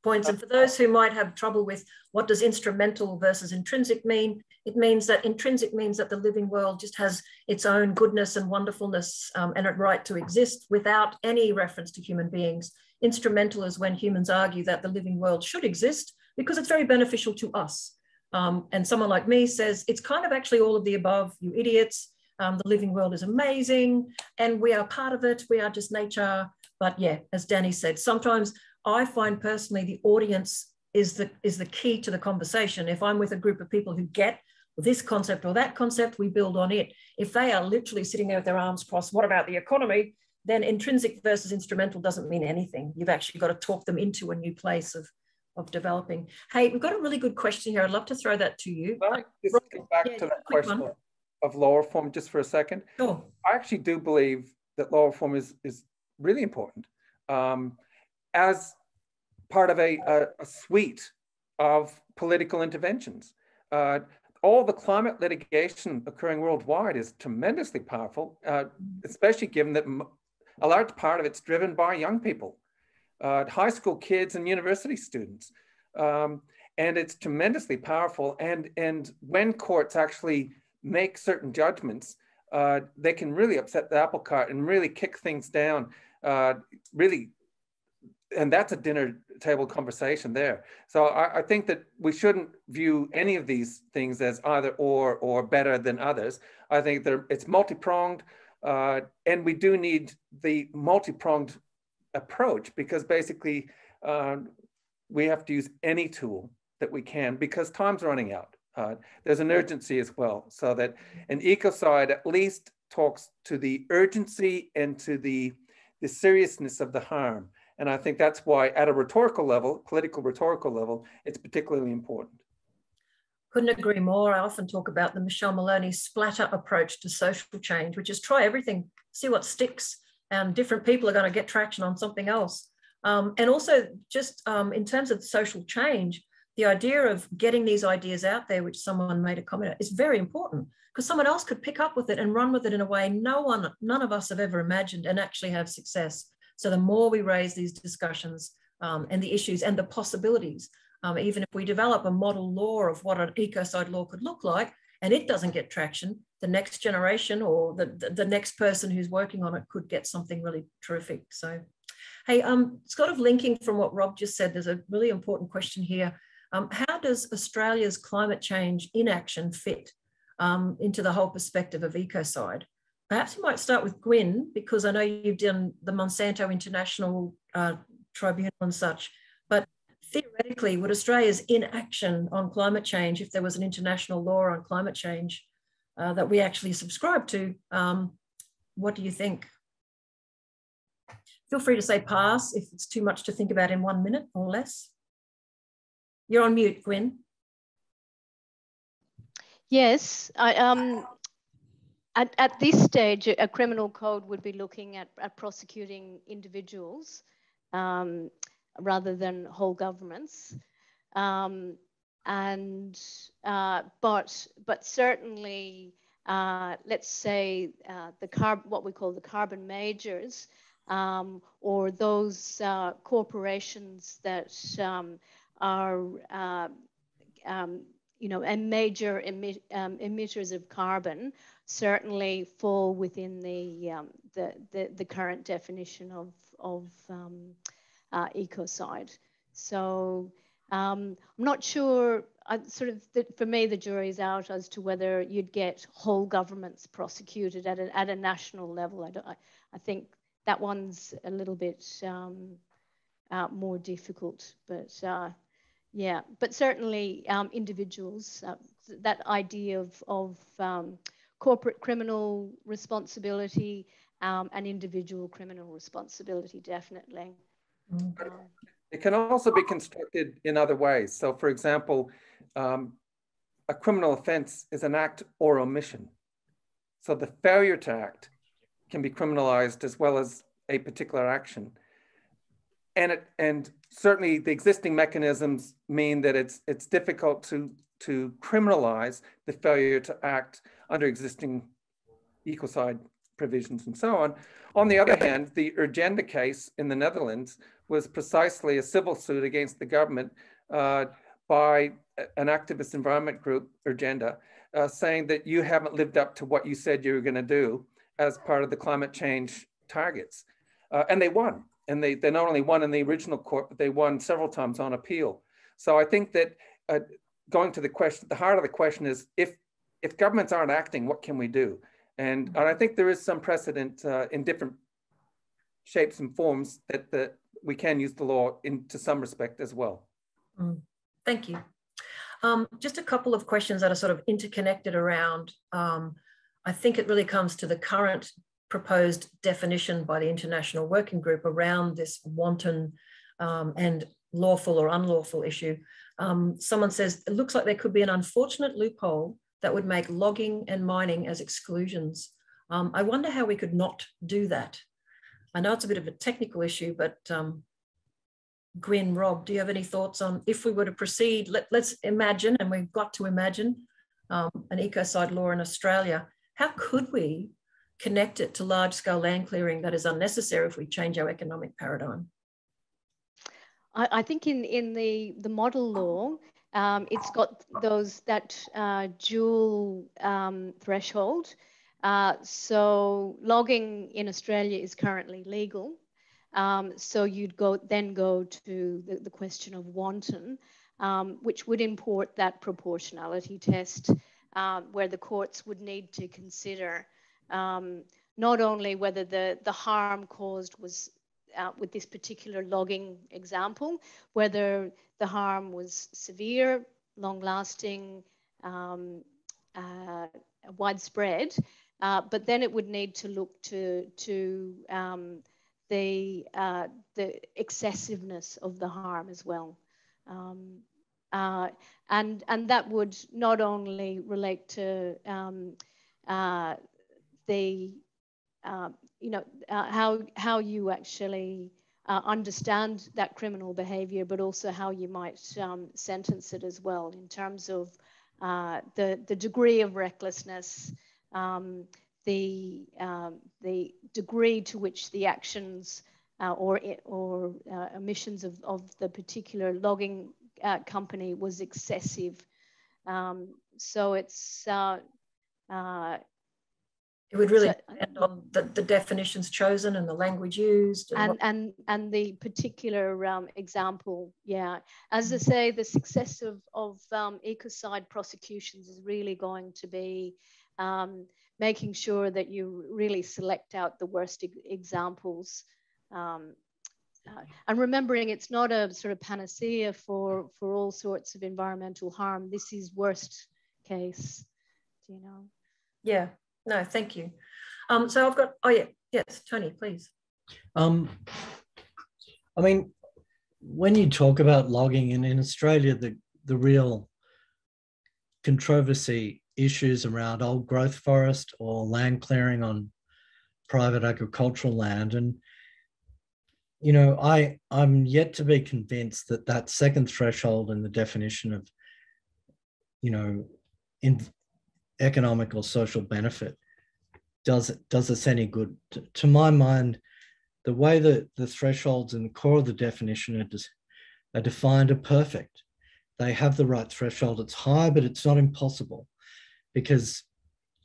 Speaker 1: Points. And for those who might have trouble with what does instrumental versus intrinsic mean, it means that intrinsic means that the living world just has its own goodness and wonderfulness um, and a right to exist without any reference to human beings. Instrumental is when humans argue that the living world should exist because it's very beneficial to us. Um, and someone like me says it's kind of actually all of the above, you idiots. Um, the living world is amazing and we are part of it. We are just nature. But yeah, as Danny said, sometimes I find personally the audience is the is the key to the conversation. If I'm with a group of people who get this concept or that concept, we build on it. If they are literally sitting there with their arms crossed, what about the economy? then intrinsic versus instrumental doesn't mean anything. You've actually got to talk them into a new place of, of developing. Hey, we've got a really good question here. I'd love to throw that to you.
Speaker 3: Can I just go back yeah, to that question of, of law reform just for a second?
Speaker 1: Sure.
Speaker 3: I actually do believe that law reform is, is really important um, as part of a, a, a, suite of political interventions. Uh, all the climate litigation occurring worldwide is tremendously powerful, uh, especially given that a large part of it's driven by young people, uh, high school kids and university students. Um, and it's tremendously powerful. And, and when courts actually make certain judgments, uh, they can really upset the apple cart and really kick things down, uh, really and that's a dinner table conversation there. So I, I, think that we shouldn't view any of these things as either or or better than others. I think that it's multi-pronged, uh, and we do need the multi-pronged approach because basically uh, we have to use any tool that we can because time's running out. Uh, there's an urgency as well, so that an ecocide at least talks to the urgency and to the the seriousness of the harm and I think that's why at a rhetorical level, political rhetorical level, it's particularly important.
Speaker 1: Couldn't agree more. I often talk about the Michelle Maloney splatter approach to social change, which is try everything, see what sticks, and different people are going to get traction on something else. Um, and also, just um, in terms of social change, the idea of getting these ideas out there, which someone made a comment, is very important because someone else could pick up with it and run with it in a way no one, none of us have ever imagined and actually have success. So the more we raise these discussions um, and the issues and the possibilities, um, even if we develop a model law of what an ecocide law could look like, and it doesn't get traction, the next generation or the, the, the next person who's working on it could get something really terrific. So, hey, um, sort of linking from what Rob just said, there's a really important question here. Um, how does Australia's climate change inaction fit um, into the whole perspective of ecocide? Perhaps you might start with Gwynn, because I know you've done the Monsanto International uh, Tribunal and such. But theoretically, would Australia's inaction on climate change, if there was an international law on climate change uh, that we actually subscribe to, um, what do you think? Feel free to say pass if it's too much to think about in one minute or less. You're on mute, Gwynn.
Speaker 2: Yes, I, um, at, at this stage, a criminal code would be looking at, at prosecuting individuals um, rather than whole governments. Um, and uh, but but certainly, uh, let's say uh, the carb what we call the carbon majors, um, or those uh, corporations that um, are uh, um, you know, and major emit, um, emitters of carbon certainly fall within the, um, the, the, the, current definition of, of um, uh, ecocide. So um, I'm not sure, I sort of, the, for me, the jury's out as to whether you'd get whole governments prosecuted at a, at a national level. I, don't, I, I think that one's a little bit um, uh, more difficult, but uh, yeah, but certainly um, individuals, uh, that idea of, of um, corporate criminal responsibility um, and individual criminal responsibility, definitely.
Speaker 3: Um, it can also be constructed in other ways. So, for example, um, a criminal offense is an act or omission. So, the failure to act can be criminalized as well as a particular action and it and certainly the existing mechanisms mean that it's it's difficult to to criminalize the failure to act under existing ecocide provisions and so on. On the other hand, the Urgenda case in the Netherlands was precisely a civil suit against the government uh, by an activist environment group, Urgenda, uh, saying that you haven't lived up to what you said you were going to do as part of the climate change targets. Uh, and they won and they, they not only won in the original court, but they won several times on appeal. So I think that uh, going to the question, the heart of the question is if if governments aren't acting, what can we do? And, and I think there is some precedent uh, in different shapes and forms that, that we can use the law in to some respect as well.
Speaker 1: Mm, thank you. Um, just a couple of questions that are sort of interconnected around. Um, I think it really comes to the current proposed definition by the International Working Group around this wanton um, and lawful or unlawful issue. Um, someone says it looks like there could be an unfortunate loophole that would make logging and mining as exclusions. Um, I wonder how we could not do that. I know it's a bit of a technical issue, but um, Rob, do you have any thoughts on if we were to proceed? Let, us imagine, and we've got to imagine um, an ecocide law in Australia. How could we connect it to large scale land clearing that is unnecessary if we change our economic paradigm?
Speaker 2: I, I think in, in the, the model law, um, it's got those that uh, dual um, threshold. Uh, so logging in Australia is currently legal. Um, so you'd go then go to the, the question of wanton, um, which would import that proportionality test, uh, where the courts would need to consider um, not only whether the, the harm caused was uh, with this particular logging example, whether the harm was severe, long lasting, um, uh, widespread, uh, but then it would need to look to, to um, the, uh, the excessiveness of the harm as well. Um, uh, and, and that would not only relate to um, uh, the uh, you know uh, how how you actually uh, understand that criminal behavior, but also how you might um, sentence it as well in terms of uh, the the degree of recklessness, um, the um, the degree to which the actions uh, or or uh, emissions of, of the particular logging company was excessive. Um, so it's
Speaker 1: it would really so, depend on the, the definitions chosen and the language used.
Speaker 2: And, and, and, and, the particular um, example, yeah. As I mm. say, the success of, of um, ecocide prosecutions is really going to be um, making sure that you really select out the worst e examples. Um, uh, and remembering it's not a sort of panacea for, for all sorts of environmental harm. This is worst case, you know?
Speaker 1: Yeah, no, thank you. Um, so I've got, oh yeah, yes, Tony, please.
Speaker 5: Um, I mean, when you talk about logging in, in Australia, the, the real controversy issues around old growth forest or land clearing on private agricultural land. And, you know, I, I'm yet to be convinced that that second threshold in the definition of, you know, in, economic or social benefit does does us any good. To, to my mind, the way that the thresholds in the core of the definition are, des, are defined are perfect. They have the right threshold. It's high, but it's not impossible. Because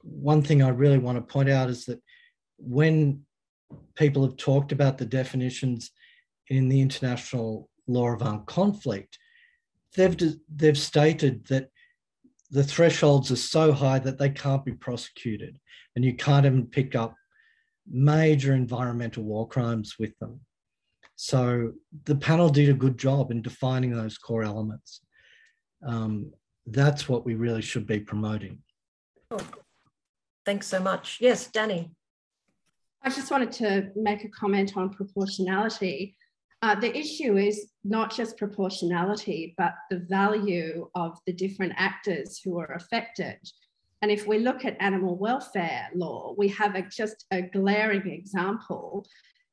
Speaker 5: one thing I really want to point out is that when people have talked about the definitions in the international law of armed conflict, they've, they've stated that the thresholds are so high that they can't be prosecuted and you can't even pick up major environmental war crimes with them. So the panel did a good job in defining those core elements. Um, that's what we really should be promoting.
Speaker 1: Oh, thanks so much. Yes, Danny.
Speaker 4: I just wanted to make a comment on proportionality. Uh, the issue is not just proportionality, but the value of the different actors who are affected. And if we look at animal welfare law, we have a, just a glaring example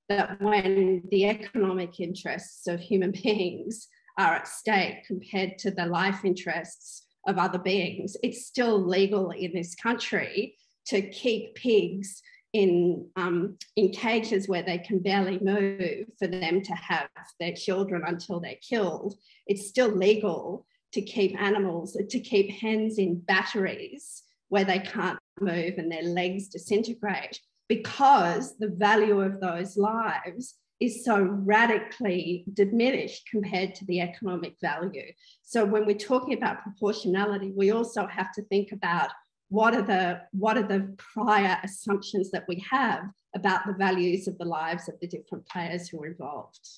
Speaker 4: that when the economic interests of human beings are at stake compared to the life interests of other beings, it's still legal in this country to keep pigs in um, in cages where they can barely move for them to have their children until they're killed. It's still legal to keep animals, to keep hens in batteries where they can't move and their legs disintegrate because the value of those lives is so radically diminished compared to the economic value. So when we're talking about proportionality, we also have to think about what are the what are the prior assumptions that we have about the values of the lives of the different players who are involved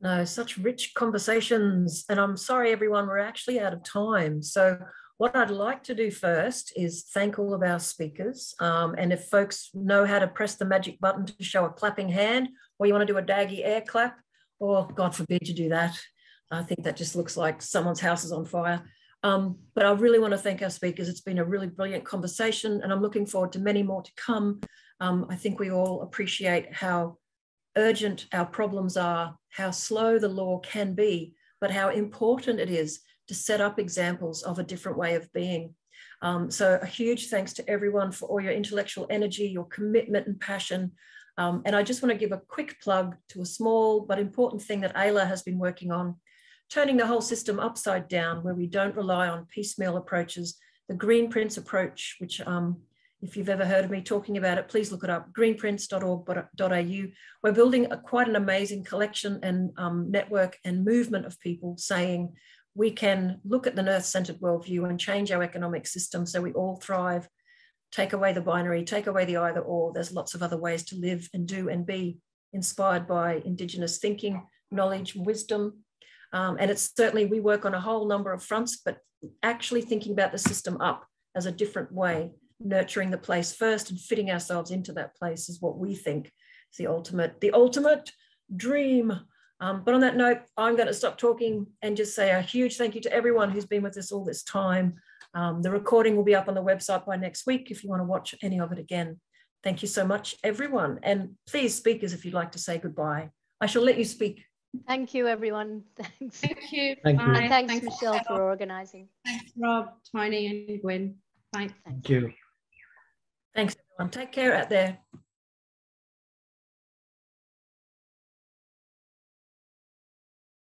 Speaker 1: no such rich conversations and i'm sorry everyone we're actually out of time so What I'd like to do first is thank all of our speakers. Um, and if folks know how to press the magic button to show a clapping hand, or you want to do a daggy air clap, or God forbid you do that. I think that just looks like someone's house is on fire. Um, but I really want to thank our speakers. It's been a really brilliant conversation, and I'm looking forward to many more to come. Um, I think we all appreciate how urgent our problems are, how slow the law can be, but how important it is to set up examples of a different way of being. Um, so a huge thanks to everyone for all your intellectual energy, your commitment and passion. Um, and I just want to give a quick plug to a small but important thing that AELA has been working on, turning the whole system upside down where we don't rely on piecemeal approaches. The Green Prince approach, which um, if you've ever heard of me talking about it, please look it up, greenprince.org.au. We're building a, quite an amazing collection and um, network and movement of people saying we can look at the earth-centered worldview and change our economic system so we all thrive, take away the binary, take away the either or. There's lots of other ways to live and do and be inspired by Indigenous thinking, knowledge, wisdom. Um, and it's certainly, we work on a whole number of fronts, but actually thinking about the system up as a different way nurturing the place first and fitting ourselves into that place is what we think is the ultimate, the ultimate dream. Um, but on that note, I'm going to stop talking and just say a huge thank you to everyone who's been with us all this time. Um, the recording will be up on the website by next week if you want to watch any of it again. Thank you so much, everyone. And please, speakers, if you'd like to say goodbye, I shall let you speak.
Speaker 2: Thank you, everyone. Thanks.
Speaker 4: Thank you.
Speaker 5: Thank you.
Speaker 2: And thanks, thanks Michelle, for organizing.
Speaker 4: Thanks, Rob, Tony, and Gwen. Bye.
Speaker 5: Thank you.
Speaker 1: Thanks, everyone. Take care out there.